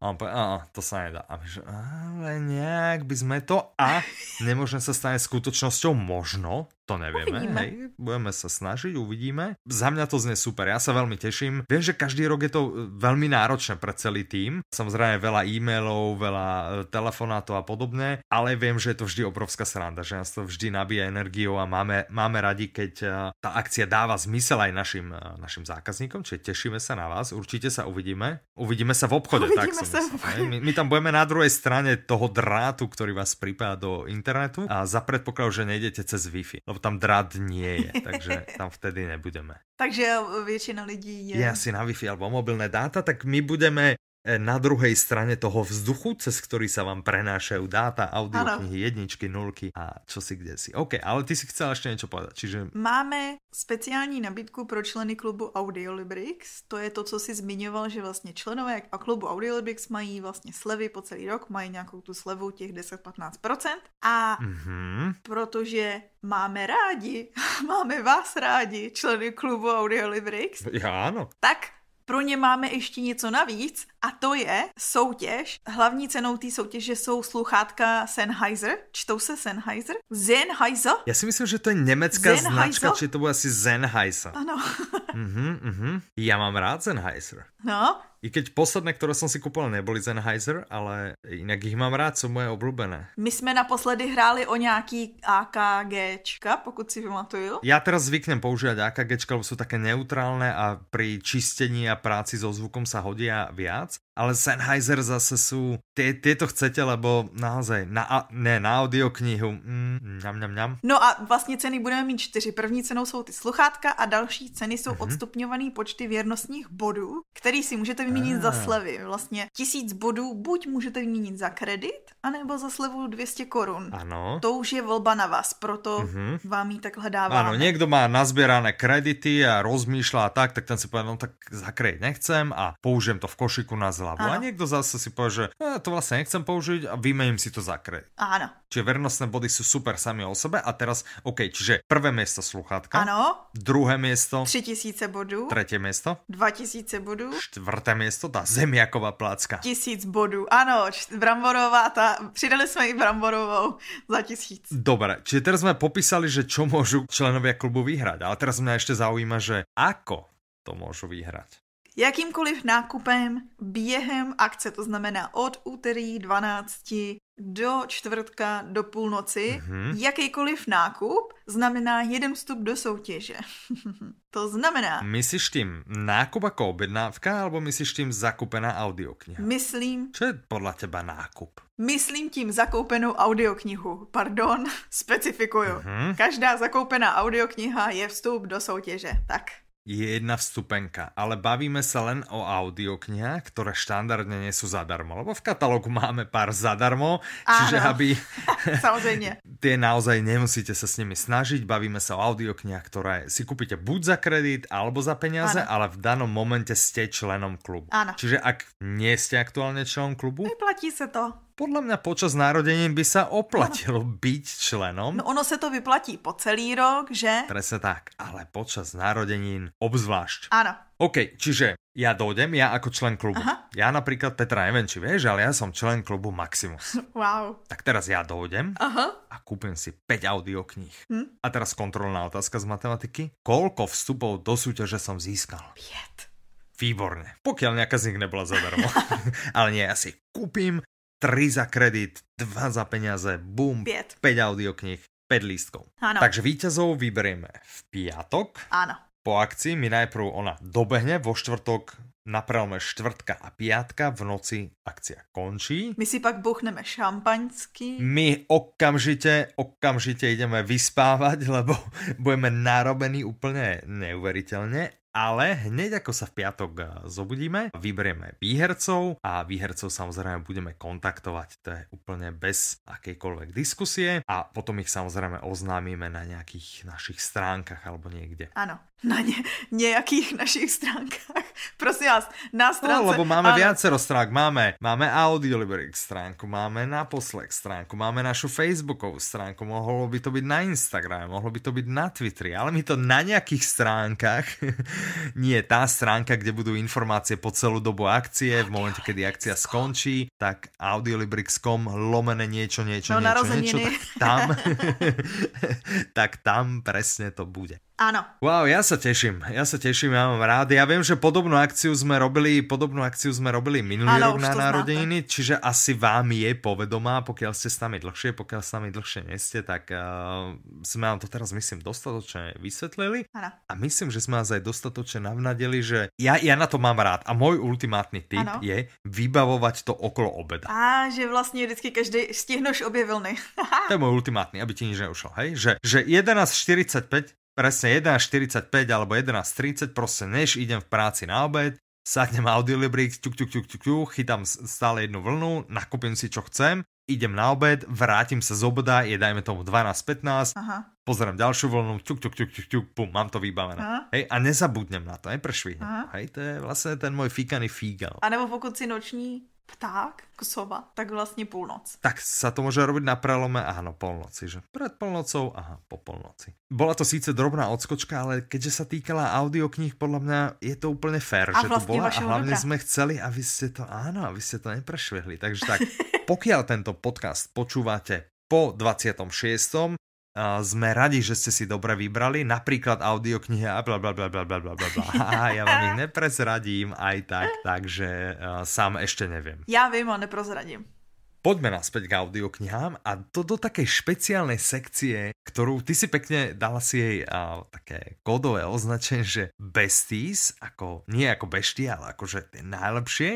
A on povie, to sa nedá. A my, že, ale nejak by sme to a nemôžem sa stane skutočnosťou možno, to nevieme, uvidíme. hej, budeme sa snažiť, uvidíme. Za mňa to znie super, ja sa veľmi teším. Viem, že každý rok je to veľmi náročné pre celý tým. Samozrejme veľa e-mailov, veľa e, telefonátov a podobne, ale viem, že je to vždy obrovská sranda, že nás to vždy nabíja energiou a máme, máme radi, keď e, tá akcia dáva zmysel aj našim, e, našim zákazníkom, čiže tešíme sa na vás, určite sa uvidíme. Uvidíme sa v obchode, uvidíme tak som sa myslel, my, my tam budeme na druhej strane toho drátu, ktorý vás pripája do internetu a za predpokladu, že nejdete cez Wi-Fi lebo tam drát nie je, takže tam vtedy nebudeme. *laughs* Takže většina lidí je... Je asi na Wi-Fi alebo mobilné dáta, tak my budeme na druhej strane toho vzduchu, cez ktorý sa vám prenášajú dáta, audioknihy, jedničky, nulky a čo si kde si. OK, ale ty si chcel ešte niečo povedať. Čiže... Máme speciální nabídku pro členy klubu Audiolibrix. To je to, co si zmiňoval, že vlastně členové a klubu Audiolibrix mají vlastně slevy po celý rok, mají nějakou tu slevu těch 10-15%. A mm-hmm. protože máme rádi, *laughs* máme vás rádi, členy klubu Audiolibrix. Já ano. Tak pro ně máme ještě něco navíc a to je soutěž. Hlavní cenou té soutěže jsou sluchátka Sennheiser. Čtou se Sennheiser? Sennheiser? Já si myslím, že to je německá značka, či to bude asi Sennheiser. Ano. *laughs* mhm, mhm. Já mám rád Sennheiser. No, i keď posledné, ktoré som si kúpil, neboli Sennheiser, ale inak ich mám rád, sú moje obľúbené. My sme naposledy hráli o nejaký AKGčka, pokud si pamatujú. Ja teraz zvyknem používať AKGčka, lebo sú také neutrálne a pri čistení a práci so zvukom sa hodia viac. Ale Sennheiser zase sú, tie, tieto chcete, lebo naozaj, na, ne, na audioknihu, mm, ňam, ňam, ňam. No a vlastně ceny budeme mít čtyři. První cenou jsou ty sluchátka a další ceny jsou mm-hmm. odstupňovaný počty věrnostních bodů, který si můžete vyměnit ah. za slevy. Vlastně tisíc bodů buď můžete vyměnit za kredit, anebo za slevu 200 korun. Ano. To už je volba na vás, proto mm-hmm. vám ji takhle dáváme. Ano, někdo má nazbierané kredity a rozmýšľa a tak, tak ten si povie, no tak za kredit nechcem a použijem to v košiku na zľavu. A niekto zase si povie, že ja to vlastne nechcem použiť a vymením si to za kredit. Áno. Čiže vernostné body sú super sami o sebe a teraz, OK, čiže prvé miesto sluchátka. Áno. Druhé miesto. 3000 bodů. Tretie miesto. 2000 bodů. Štvrté miesto, tá zemiaková plácka. 1000 bodů. Áno, bramborová, tá, přidali sme i bramborovou za tisíc. Dobre, čiže teraz sme popísali, že čo môžu členovia klubu vyhrať, ale teraz mňa ešte zaujíma, že ako to môžu vyhrať jakýmkoliv nákupem během akce, to znamená od úterý 12 do čtvrtka do půlnoci, mm-hmm. jakýkoliv nákup znamená jeden vstup do soutěže. *laughs* to znamená... Myslíš tým nákup ako objednávka, alebo myslíš tým zakúpená audiokniha? Myslím... Čo je podľa teba nákup? Myslím tím zakoupenou audioknihu. Pardon, *laughs* specifikuju. Mm-hmm. Každá zakoupená audiokniha je vstup do soutěže. Tak je jedna vstupenka, ale bavíme sa len o audioknihách, ktoré štandardne nie sú zadarmo, lebo v katalógu máme pár zadarmo, Áno. čiže aby... *laughs* Samozrejme. tie naozaj nemusíte sa s nimi snažiť, bavíme sa o audioknihách, ktoré si kúpite buď za kredit alebo za peniaze, Áno. ale v danom momente ste členom klubu. Áno. Čiže ak nie ste aktuálne členom klubu... Vyplatí sa to podľa mňa počas narodenín by sa oplatilo ano. byť členom. No ono se to vyplatí po celý rok, že? Presne tak, ale počas narodenín obzvlášť. Áno. OK, čiže ja dojdem, ja ako člen klubu. Aha. Ja napríklad, Petra, neviem, či vieš, ale ja som člen klubu Maximus. *laughs* Wow. Tak teraz ja dojdem Aha. a kúpim si 5 audiokníh. Hm? A teraz kontrolná otázka z matematiky. Koľko vstupov do súťaže som získal? 5. Výborne. Pokiaľ nejaká z nich nebola zadarmo. *laughs* *laughs* ale nie, ja si kúpim 3 za kredit, 2 za peniaze, bum, 5, 5 audiokníh, 5 lístkov. Áno. Takže víťazov vyberieme v piatok. Áno. Po akcii mi najprv ona dobehne, vo štvrtok na prelome štvrtka a piatka v noci akcia končí. My si pak buchneme šampaňský. My okamžite, okamžite ideme vyspávať, *laughs* lebo budeme narobení úplne neuveriteľne ale hneď ako sa v piatok eh, zobudíme, vyberieme výhercov a výhercov samozrejme budeme kontaktovať. To je úplne bez akejkoľvek diskusie a potom ich samozrejme oznámime na nejakých našich stránkach alebo niekde. Áno, na ne, nejakých našich stránkach. *laughs* Prosím vás, na stránce... No, lebo máme áno. viacero stránk. Máme, máme Audiolibrix stránku, máme Naposlek stránku, máme našu Facebookovú stránku, mohlo by to byť na Instagrame, mohlo by to byť na Twitteri, ale my to na nejakých stránkach nie tá stránka, kde budú informácie po celú dobu akcie, v momente, kedy akcia skončí, tak audiolibrix.com lomene niečo, niečo, no, niečo, niečo, tak tam, *laughs* tak tam presne to bude. Áno. Wow, ja sa teším, ja sa teším, ja mám rád. Ja viem, že podobnú akciu sme robili, podobnú akciu sme robili minulý Áno, rok na narodeniny, čiže asi vám je povedomá, pokiaľ ste s nami dlhšie, pokiaľ s nami dlhšie neste, tak uh, sme vám to teraz myslím dostatočne vysvetlili. Áno. A myslím, že sme vás aj dostatočne navnadili, že ja, ja na to mám rád. A môj ultimátny tip ano. je vybavovať to okolo obeda. A že vlastne vždycky každý stihnoš obě vlny. to je môj ultimátny, aby ti nič neušlo, hej? Že, že 11.45 presne 11.45 alebo 11.30, proste než idem v práci na obed, sadnem audiolibrik, ťuk, ťuk, ťuk, ťuk, ťuk, chytám stále jednu vlnu, nakúpim si čo chcem, idem na obed, vrátim sa z obeda, je dajme tomu 12.15, pozerám ďalšiu vlnu, ťuk, ťuk, ťuk, ťuk, ťuk, pum, mám to vybavené. Aha. Hej, a nezabudnem na to, neprešvihnem. Hej, to je vlastne ten môj fíkaný fígal. A nebo pokud si noční pták, sova, tak vlastne púlnoc. Tak sa to môže robiť na prelome, áno, polnoci, že pred polnocou, aha, po polnoci. Bola to síce drobná odskočka, ale keďže sa týkala audiokníh, podľa mňa je to úplne fér, a že vlastne to bola a hlavne dobra. sme chceli, aby ste to, áno, aby ste to neprešvihli. Takže tak, *laughs* pokiaľ tento podcast počúvate po 26 sme radi, že ste si dobre vybrali, napríklad audioknihy a bla bla bla bla bla bla bla. *laughs* A ja vám ich neprezradím aj tak, takže uh, sám ešte neviem. Ja viem, ale neprozradím. poďme naspäť k audioknihám a to do takej špeciálnej sekcie, ktorú ty si pekne dala si jej a, také kódové označenie, že besties, ako, nie ako bešty, ale akože tie najlepšie,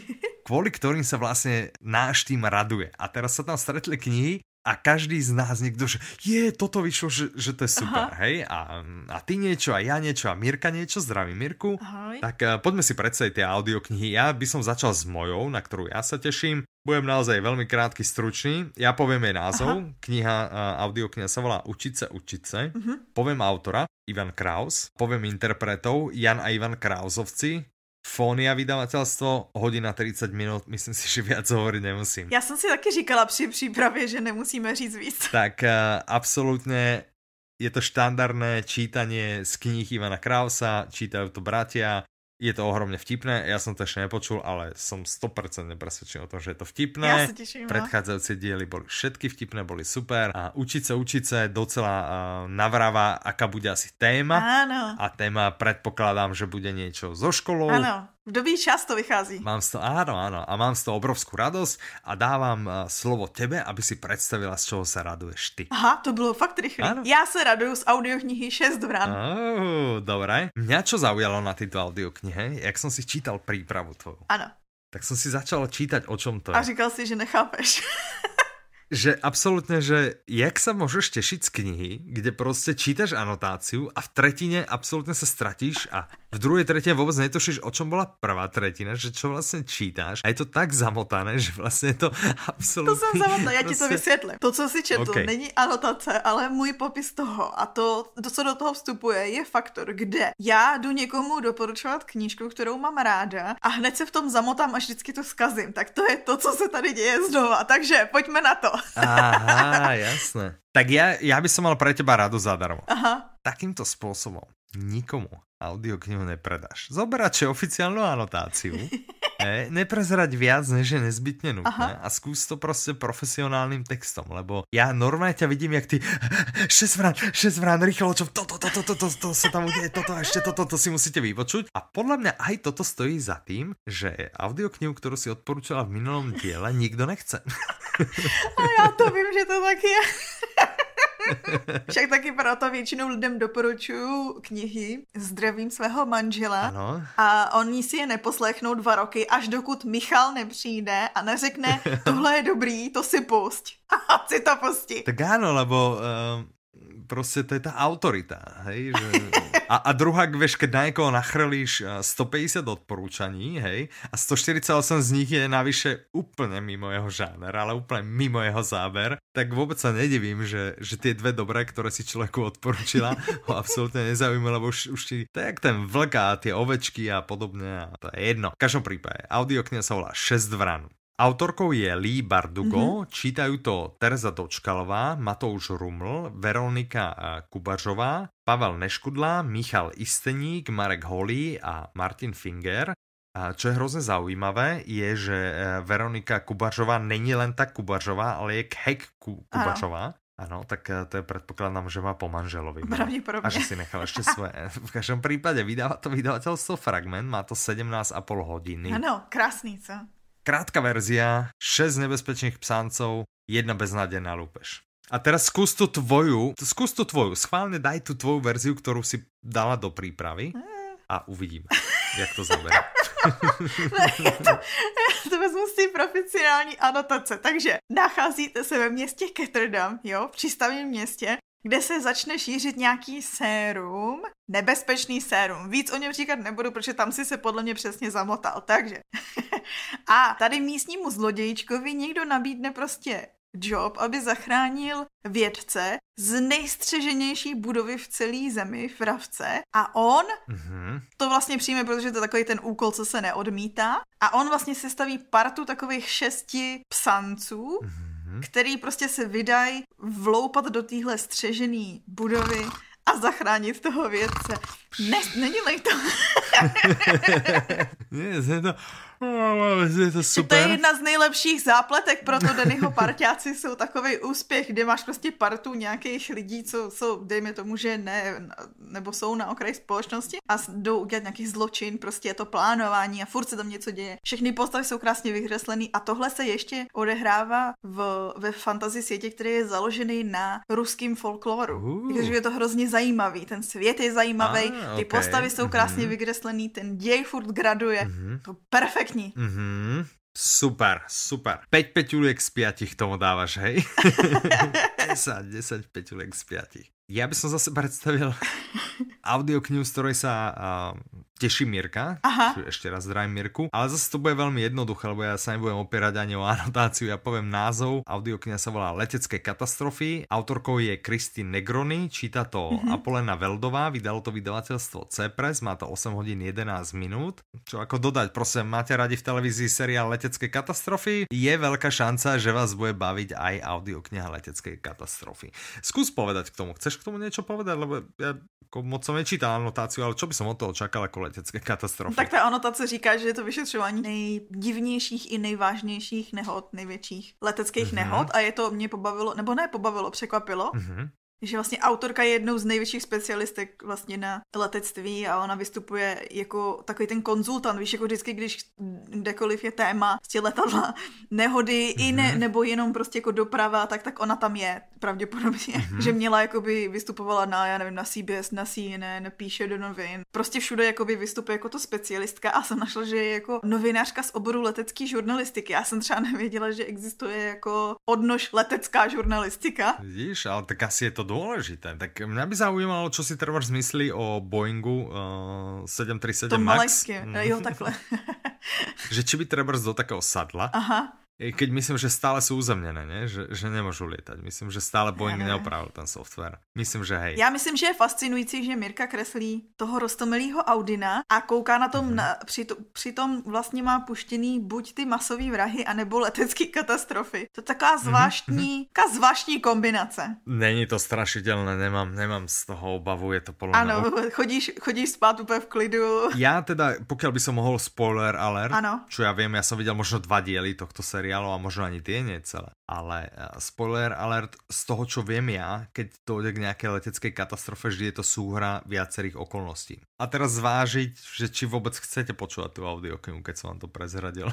*laughs* kvôli ktorým sa vlastne náš tým raduje. A teraz sa tam stretli knihy, a každý z nás niekto, že je, toto vyšlo, že, že to je super, Aha. hej, a, a ty niečo, a ja niečo, a Mirka niečo, zdravím Mirku. Ahoj. Tak uh, poďme si predstaviť tie audioknihy. Ja by som začal s mojou, na ktorú ja sa teším. Budem naozaj veľmi krátky, stručný. Ja poviem jej názov. Aha. Kniha, uh, audiokniha sa volá Učiť sa, učiť sa. Uh-huh. Poviem autora, Ivan Kraus. Poviem interpretov, Jan a Ivan Krausovci. Fónia vydavateľstvo, hodina 30 minút, myslím si, že viac hovoriť nemusím. Já jsem si taky říkala při přípravě, že nemusíme říct víc. Tak uh, absolútne je to štandardné čítanie z kníh Ivana Krausa, čítajú to bratia, je to ohromne vtipné, ja som to ešte nepočul, ale som 100% presvedčený o tom, že je to vtipné. Ja sa teším. No. Predchádzajúce diely boli všetky vtipné, boli super a učiť sa, učiť sa docela uh, navráva, aká bude asi téma. Áno. A téma predpokladám, že bude niečo so školou. Áno. V dobí čas to vychází. Mám z toho, áno, áno. A mám z toho obrovskú radosť a dávam uh, slovo tebe, aby si predstavila, z čoho sa raduješ ty. Aha, to bylo fakt rýchle. Áno. Ja sa raduju z audioknihy 6 vrán. Oh, dobre. Mňa čo zaujalo na tejto audioknihe, jak som si čítal prípravu tvoju. Áno. Tak som si začal čítať, o čom to je. A říkal si, že nechápeš. *laughs* že absolútne, že jak sa môžeš tešiť z knihy, kde proste čítaš anotáciu a v tretine absolútne sa stratíš a v druhej tretine vôbec netušíš, o čom bola prvá tretina, že čo vlastne čítáš a je to tak zamotané, že vlastne je to absolútne... To som zamotaná, ja ti to vysvětlím. To, co si četl, okay. není anotace, ale můj popis toho a to, to, co do toho vstupuje, je faktor, kde já jdu někomu doporučovat knížku, kterou mám ráda a hned se v tom zamotám a vždycky to zkazím. Tak to je to, co se tady děje znova. Takže pojďme na to. Aha, jasné. Tak ja, ja by som mal pre teba radu zadarmo. Aha. Takýmto spôsobom nikomu audioknihu nepredáš. Zoberať oficiálnu anotáciu, *laughs* ne, neprezrať viac, než je nezbytne nutné Aha. a skús to proste profesionálnym textom, lebo ja normálne ťa vidím, jak ty *laughs* 6 vrán, 6 vrán, rýchlo, čo toto, toto, toto, toto, to sa tam udeje, toto, ešte toto, to si musíte vypočuť. A podľa mňa aj toto stojí za tým, že audioknihu, ktorú si odporúčala v minulom diele, nikto nechce. *laughs* A já to vím, že to tak je. *laughs* Však taky proto většinou lidem doporučuju knihy Zdravím svého manžela ano. a oni si je neposlechnou dva roky, až dokud Michal nepřijde a neřekne, *laughs* tohle je dobrý, to si pusť. *laughs* A si to pustí. Tak áno, lebo uh, proste to je tá autorita, hej, že... A, a druhá, vieš, keď na niekoho nachrlíš 150 odporúčaní, hej, a 148 z nich je navyše úplne mimo jeho žáner, ale úplne mimo jeho záber, tak vôbec sa nedivím, že, že tie dve dobré, ktoré si človeku odporúčila, *laughs* ho absolútne nezaujíma, lebo už, už ti, to je jak ten vlk a tie ovečky a podobne, a to je jedno. V každom prípade, audiokniha sa volá 6 vran. Autorkou je Lee Bardugo, mm-hmm. čítajú to Teresa Dočkalová, Matouš Ruml, Veronika Kubařová, Pavel Neškudla, Michal Isteník, Marek Holý a Martin Finger. A čo je hrozne zaujímavé, je, že e, Veronika Kubařová není len tak Kubařová, ale je Khek Kubařová. Áno, tak e, to je predpokladám, že má po manželovi. Pravdepodobne. A že si nechal ešte svoje. V každom prípade vydáva to vydavateľstvo Fragment, má to 17,5 hodiny. Áno, krásný, co? Krátka verzia, 6 nebezpečných psáncov, jedna beznádejná lúpež. A teraz skús tú tvoju, skús tú tvoju, schválne daj tú tvoju verziu, ktorú si dala do prípravy a uvidíme, jak to zaberá. *laughs* to, to vezmu si profesionální anotace. Takže nacházíte se ve městě Ketterdam, jo, v přístavním městě, kde se začne šířit nějaký sérum, nebezpečný sérum. Víc o něm říkat nebudu, protože tam si se podle mě přesně zamotal. Takže. *laughs* a tady místnímu zlodějčkovi někdo nabídne prostě job, aby zachránil vědce z nejstřeženější budovy v celé zemi, v Ravce. A on mm-hmm. to vlastně přijme, protože to je takový ten úkol, co se neodmítá. A on vlastně se staví partu takových šesti psanců, mm-hmm mm-hmm. který prostě se vydají vloupat do téhle střežené budovy a zachránit toho vědce. Ne, nedělej to. *laughs* Nie, to je to super. To je jedna z nejlepších zápletek, proto Dennyho parťáci *laughs* jsou takový úspěch, kde máš prostě partu nějakých lidí, co jsou, dejme tomu, že ne, nebo jsou na okraji společnosti a jdou udělat nějaký zločin, prostě je to plánování a furt se tam něco děje. Všechny postavy jsou krásně vyhreslený a tohle se ještě odehrává v, ve fantasy světě, který je založený na ruským folkloru. Uh. Takže je to hrozně zajímavý, ten svět je zajímavý, ah, ty okay. postavy jsou krásně mm-hmm. vykreslený, ten děj furt graduje, mm-hmm. to perfektní. Mm-hmm. Super, super. 5 peťuliek z 5 tomu dávaš, hej? *laughs* 10, 10 peťuliek z 5. Ja by som zase predstavil audioknihu, z ktorej sa uh, teší Mirka. Aha. Ešte raz zdravím Mirku. Ale zase to bude veľmi jednoduché, lebo ja sa nebudem opierať ani o *laughs* anotáciu. Ja poviem názov. Audiokniha sa volá Letecké katastrofy. Autorkou je Kristin Negroni. Číta to mm-hmm. Apolena Veldová. Vydalo to vydavateľstvo Cepres. Má to 8 hodín 11 minút. Čo ako dodať, prosím, máte radi v televízii seriál Letecké katastrofy? Je veľká šanca, že vás bude baviť aj audiokniha Letecké katastrofy. Skús povedať k tomu. Chceš k tomu niečo povedať? Lebo ja moc som nečítal anotáciu, ale čo by som od toho čakal ako letecké katastrofy? Tak ta anotace říká, že je to vyšetřování nejdivnějších i nejvážnějších nehod, největších leteckých mm-hmm. nehod a je to mě pobavilo, nebo ne pobavilo, překvapilo. Mm-hmm že vlastně autorka je jednou z největších specialistek vlastně na letectví a ona vystupuje jako takový ten konzultant, víš, jako vždycky, když kdekoliv je téma prostě letadla, *laughs* nehody mm-hmm. i ne, mhm. nebo jenom prostě jako doprava, tak tak ona tam je pravděpodobně, mm-hmm. že měla jakoby vystupovala na, já nevím, na CBS, na CNN, píše do novin, prostě všude jakoby vystupuje jako to specialistka a jsem našla, že je jako novinářka z oboru letecké žurnalistiky. Já jsem třeba nevěděla, že existuje jako odnož letecká žurnalistika. Vidíš, ale tak asi je to dôležité. Tak mňa by zaujímalo, čo si treba zmyslí o Boeingu uh, 737 to Max. To jo, takhle. že či by treba do takého sadla. Aha keď myslím, že stále sú uzemnené, ne? Že, že nemôžu lietať. Myslím, že stále Boeing ja, neopravil ten software. Myslím, že hej. Já myslím, že je fascinující, že Mirka kreslí toho rostomilého Audina a kouká na tom, mm-hmm. na, při, to, přitom vlastně má puštěný buď ty masový vrahy, anebo letecké katastrofy. To je taková mhm, zvláštní, mm-hmm. taková zvláštní kombinace. Není to strašidelné, nemám, nemám z toho obavu, je to podľa Ano, chodíš, chodíš spát úplně v klidu. Já teda, pokud by som mohol spoiler alert, ano. čo ja viem, ja som videl možno dva diely tohto série seriálov a možno ani tie nie celé. Ale eh, spoiler alert, z toho čo viem ja, keď dojde k nejakej leteckej katastrofe, vždy je to súhra viacerých okolností. A teraz zvážiť, že či vôbec chcete počúvať tú audioknihu, keď som vám to prezradil.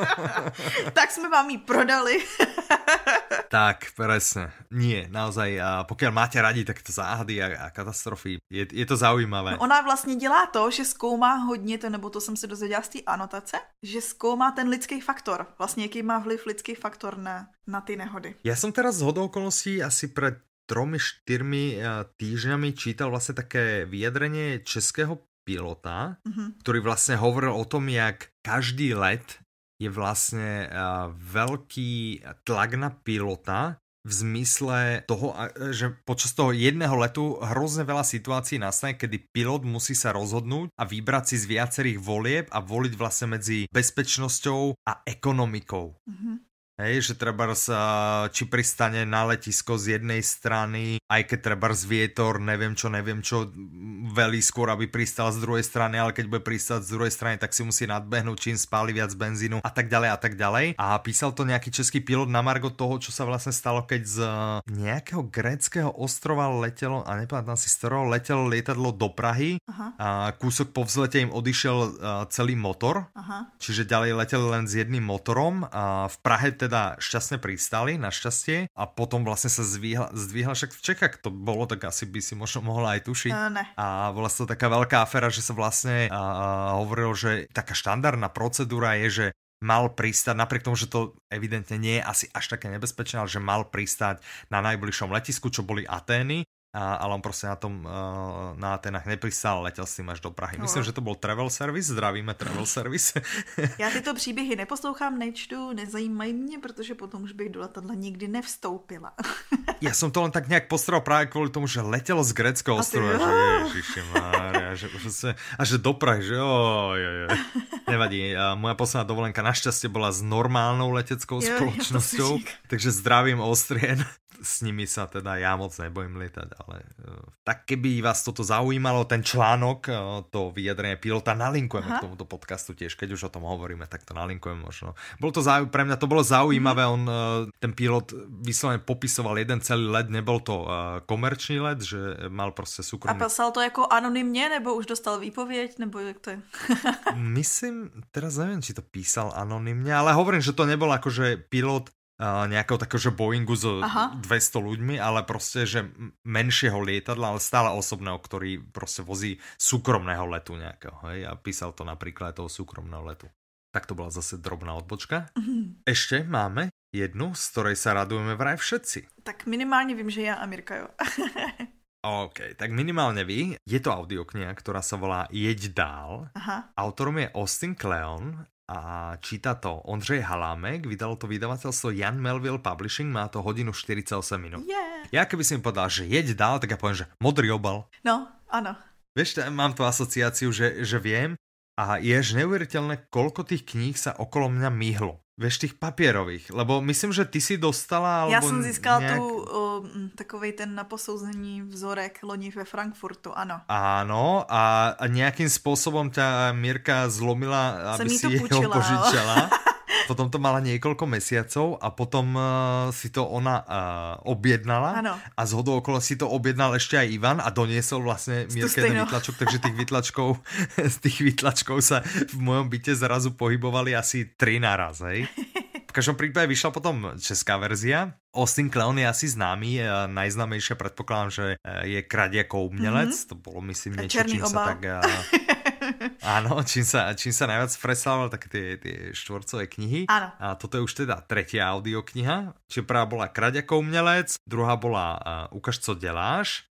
*laughs* tak sme vám ji prodali. *laughs* tak, presne. Nie, naozaj, a pokiaľ máte radi takto záhady a, a katastrofy, je, je to zaujímavé. No ona vlastně dělá to, že zkoumá hodně to, nebo to jsem se dozvěděla z té anotace, že zkoumá ten lidský faktor. Vlastně jaký má vliv lidský faktor na, na ty nehody. Ja som teraz z okolností asi pred tromi, štyrmi eh, týždňami čítal vlastne také vyjadrenie českého pilota, mm-hmm. ktorý vlastne hovoril o tom, jak každý let je vlastne uh, veľký tlak na pilota v zmysle toho, že počas toho jedného letu hrozne veľa situácií nastane, kedy pilot musí sa rozhodnúť a vybrať si z viacerých volieb a voliť vlastne medzi bezpečnosťou a ekonomikou. Mm-hmm. Hej, že treba sa, či pristane na letisko z jednej strany, aj keď treba z vietor, neviem čo, neviem čo, velí skôr, aby pristal z druhej strany, ale keď bude pristať z druhej strany, tak si musí nadbehnúť, čím spáli viac benzínu a tak ďalej a tak ďalej. A písal to nejaký český pilot na margo toho, čo sa vlastne stalo, keď z nejakého gréckého ostrova letelo, a nepamätám si z ktorého, letelo lietadlo do Prahy Aha. a kúsok po vzlete im odišiel celý motor, Aha. čiže ďalej leteli len s jedným motorom a v Prahe teda šťastne pristali, našťastie, a potom vlastne sa zdvihla, zdvihla však v Čechách to bolo, tak asi by si možno mohla aj tušiť. Uh, ne. A bola to taká veľká afera, že sa vlastne uh, hovorilo, že taká štandardná procedúra je, že mal pristať, napriek tomu, že to evidentne nie je asi až také nebezpečné, ale že mal pristať na najbližšom letisku, čo boli Atény a, ale on prostě na tom uh, na Atenách nepristal, letěl s tím až do Prahy. No. Myslím, že to byl travel service, zdravíme travel service. *laughs* Já tyto příběhy neposlouchám, nečtu, nezajímají mě, protože potom už bych do letadla nikdy nevstoupila. Já jsem to len tak nějak postral právě kvůli tomu, že letělo z Greckého ostrova, že ježišimária, že prostě, a že do Prahy, že jo, jo, jo. Nevadí, a moja posledná dovolenka našťastie bola s normálnou leteckou spoločnosťou, takže zdravím Austrian s nimi sa teda ja moc nebojím lietať, ale uh, tak keby vás toto zaujímalo, ten článok, uh, to vyjadrenie pilota, nalinkujeme Aha. k tomuto podcastu tiež, keď už o tom hovoríme, tak to nalinkujeme možno. Bolo to zauj- pre mňa to bolo zaujímavé, mm. on, uh, ten pilot vyslovene popisoval jeden celý let, nebol to komerčný let, že mal proste súkromný. A psal to jako anonymně, nebo už dostal výpověď, nebo jak to je? *laughs* Myslím, teraz neviem, či to písal anonymne, ale hovorím, že to nebol akože pilot nejakého takého Boeingu s Aha. 200 ľuďmi, ale proste, že menšieho lietadla, ale stále osobného, ktorý proste vozí súkromného letu nejakého. Hej? A písal to napríklad toho súkromného letu. Tak to bola zase drobná odbočka. Mm-hmm. Ešte máme jednu, z ktorej sa radujeme vraj všetci. Tak minimálne vím, že ja a Mirka jo. *laughs* OK, tak minimálne vy. Je to audiokniha, ktorá sa volá Jeď dál. Aha. Autorom je Austin Kleon a číta to Ondřej Halámek, vydalo to vydavateľstvo Jan Melville Publishing, má to hodinu 48 minút. Yeah. Ja keby si mi povedal, že jeď dál, tak ja poviem, že modrý obal. No, áno. Vieš, mám tu asociáciu, že, že viem a je až neuveriteľné, koľko tých kníh sa okolo mňa myhlo. Vieš, tých papierových, lebo myslím, že ty si dostala... Alebo Já jsem získala nejak... tu uh, takovej ten na posouzení vzorek loni ve Frankfurtu, ano. Áno, a, a nejakým spôsobom ťa Mirka zlomila, aby si *laughs* jeho požičala. *laughs* potom to mala niekoľko mesiacov a potom uh, si to ona uh, objednala ano. a z hodou okolo si to objednal ešte aj Ivan a doniesol vlastne Mirke ten vytlačok, takže tých vytlačkov, *laughs* z tých vytlačkov sa v mojom byte zrazu pohybovali asi tri naraz, hej? V každom prípade vyšla potom česká verzia. Austin Kleon je asi známy, najznámejšia predpokladám, že je kradiakov umelec, mm-hmm. to bolo myslím niečo, čím sa tak... Áno, čím sa, čím sa najviac preslával, tak tie, tie štvorcové knihy. Áno. A toto je už teda tretia audiokniha. Čiže prvá bola Kraďakov umelec, druhá bola uh, Ukaž, co deláš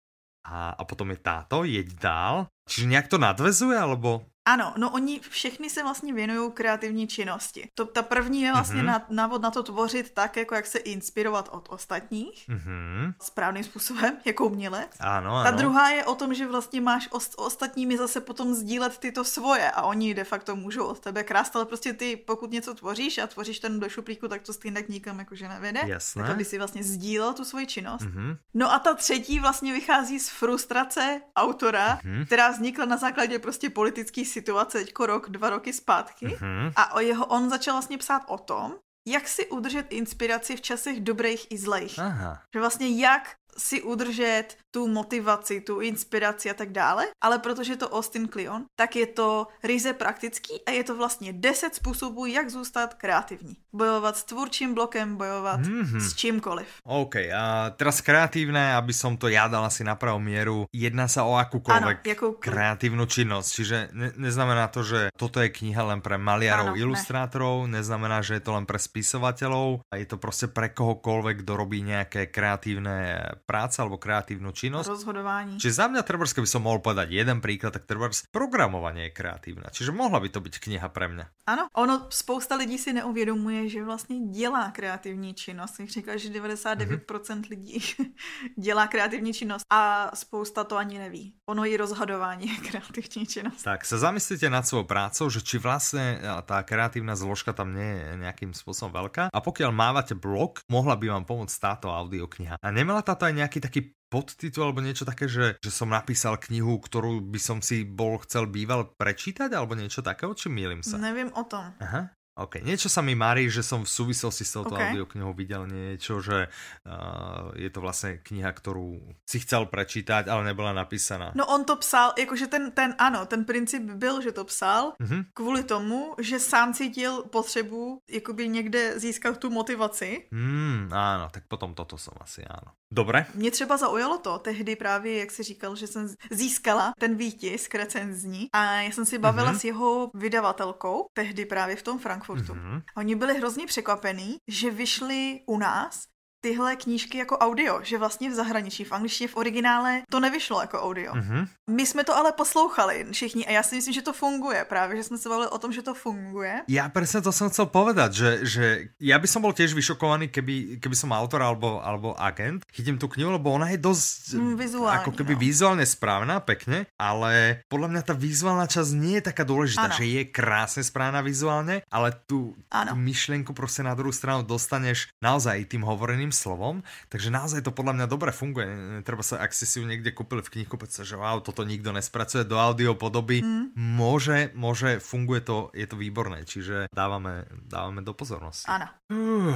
a, a potom je táto, Jeď dál. Čiže nejak to nadvezuje, alebo ano, no oni všechny se vlastně věnují kreativní činnosti. To, ta první je vlastně mm-hmm. návod na to tvořit tak, jako jak se inspirovat od ostatních. Mm-hmm. Správným způsobem, *laughs* jako umělec. Ano, ano. Ta druhá je o tom, že vlastně máš ost- ostatními zase potom sdílet tyto svoje a oni de facto můžou od tebe krást, ale prostě ty, pokud něco tvoříš a tvoříš ten do šuplíku, tak to stejně nikam jakože nevede. Jasné. Tak aby si vlastně sdílel tu svoji činnost. Mm-hmm. No a ta třetí vlastně vychází z frustrace autora, mm-hmm. která vznikla na základě prostě politických situace teďko rok, dva roky zpátky mm-hmm. a o jeho, on začal vlastně psát o tom, jak si udržet inspiraci v časech dobrých i zlejch. Aha. Že vlastně jak si udržet tu motivaci, tu inspiraci a tak dále, ale protože je to Austin Kleon, tak je to ryze praktický a je to vlastně 10 způsobů, jak zůstat kreativní. Bojovat s tvůrčím blokem, bojovat mm-hmm. s čímkoliv. OK, a teraz kreatívne, aby som to ja dal asi na pravú mieru, jedná sa o akúkoľvek ano, kreatívnu činnosť, čiže ne, neznamená to, že toto je kniha len pre maliarov, ano, ilustrátorov, ne. neznamená, že je to len pre spisovateľov, a je to proste pre kohokoľvek, kto robí nejaké kreatívne práca alebo kreatívnu činnosť. Rozhodování. Čiže za mňa trebárs, keby som mohol povedať jeden príklad, tak trebárs programovanie je kreatívne. Čiže mohla by to byť kniha pre mňa. Ano, ono spousta lidí si neuvědomuje, že vlastně dělá kreativní činnost. Jak říkal, že 99% mm-hmm. lidí *laughs* dělá kreativní činnost a spousta to ani neví. Ono i rozhodování je kreativní činnost. Tak sa zamyslite nad svojou prácou, že či vlastne tá kreatívna zložka tam nie je nejakým spôsobom veľká. A pokiaľ mávate blog, mohla by vám pomôcť táto audiokniha. A nemala táto aj nejaký taký podtitul alebo niečo také, že, že som napísal knihu, ktorú by som si bol chcel býval prečítať alebo niečo takého, či mýlim sa? Neviem o tom. Aha. OK, niečo sa mi marí, že som v súvislosti s touto okay. audioknihou videl niečo, že uh, je to vlastne kniha, ktorú si chcel prečítať, ale nebola napísaná. No on to psal, jakože ten, ten ano, ten princip byl, že to psal mm-hmm. kvůli tomu, že sám cítil potřebu jakoby někde získat tu motivaci. Mm, áno, tak potom toto som asi áno. Dobre. Mě třeba zaujalo to tehdy právě, jak si říkal, že jsem získala ten výtisk recenzní a já jsem si bavila mm-hmm. s jeho vydavatelkou, tehdy právě v tom Frankfurtu. Mm-hmm. Oni byli hrozně překvapení, že vyšli u nás tyhle knížky jako audio, že vlastně v zahraničí, v angličtině v originále to nevyšlo jako audio. Mm-hmm. My jsme to ale poslouchali všichni a já si myslím, že to funguje právě, že jsme se bavili o tom, že to funguje. Já presne to som chcel povedať, že, že ja by som bol tiež vyšokovaný, keby, keby som autor alebo, alebo agent. Chytím tú knihu, lebo ona je dosť mm, vizuálne, ako keby no. vizuálne správna, pekne, ale podľa mňa tá vizuálna časť nie je taká dôležitá, ano. že je krásne správna vizuálne, ale tú, tú myšlienku proste na druhú stranu dostaneš naozaj tým hovoreným slovom, takže naozaj to podľa mňa dobre funguje. Treba sa, ak si si ju niekde kúpili v knihkupectve, že wow, toto nikto nespracuje do audio podoby, mm. môže, môže, funguje to, je to výborné, čiže dávame, dávame do pozornosti. Áno. Uh,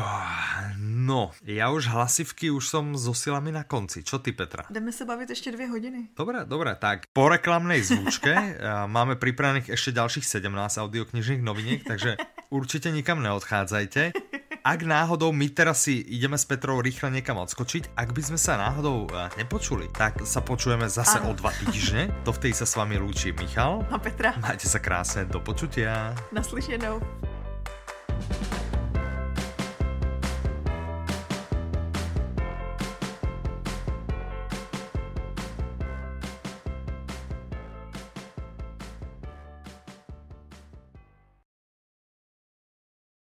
no, ja už hlasivky už som so silami na konci. Čo ty, Petra? Jdeme sa baviť ešte dvě hodiny. Dobre, dobre, tak po reklamnej zvučke *laughs* máme pripravených ešte ďalších 17 audioknižných noviniek, takže určite nikam neodchádzajte ak náhodou my teraz si ideme s Petrou rýchle niekam odskočiť, ak by sme sa náhodou eh, nepočuli, tak sa počujeme zase Áno. o dva týždne. *laughs* To vtedy sa s vami lúči Michal. A Petra. Majte sa krásne, do počutia. Naslyšenou.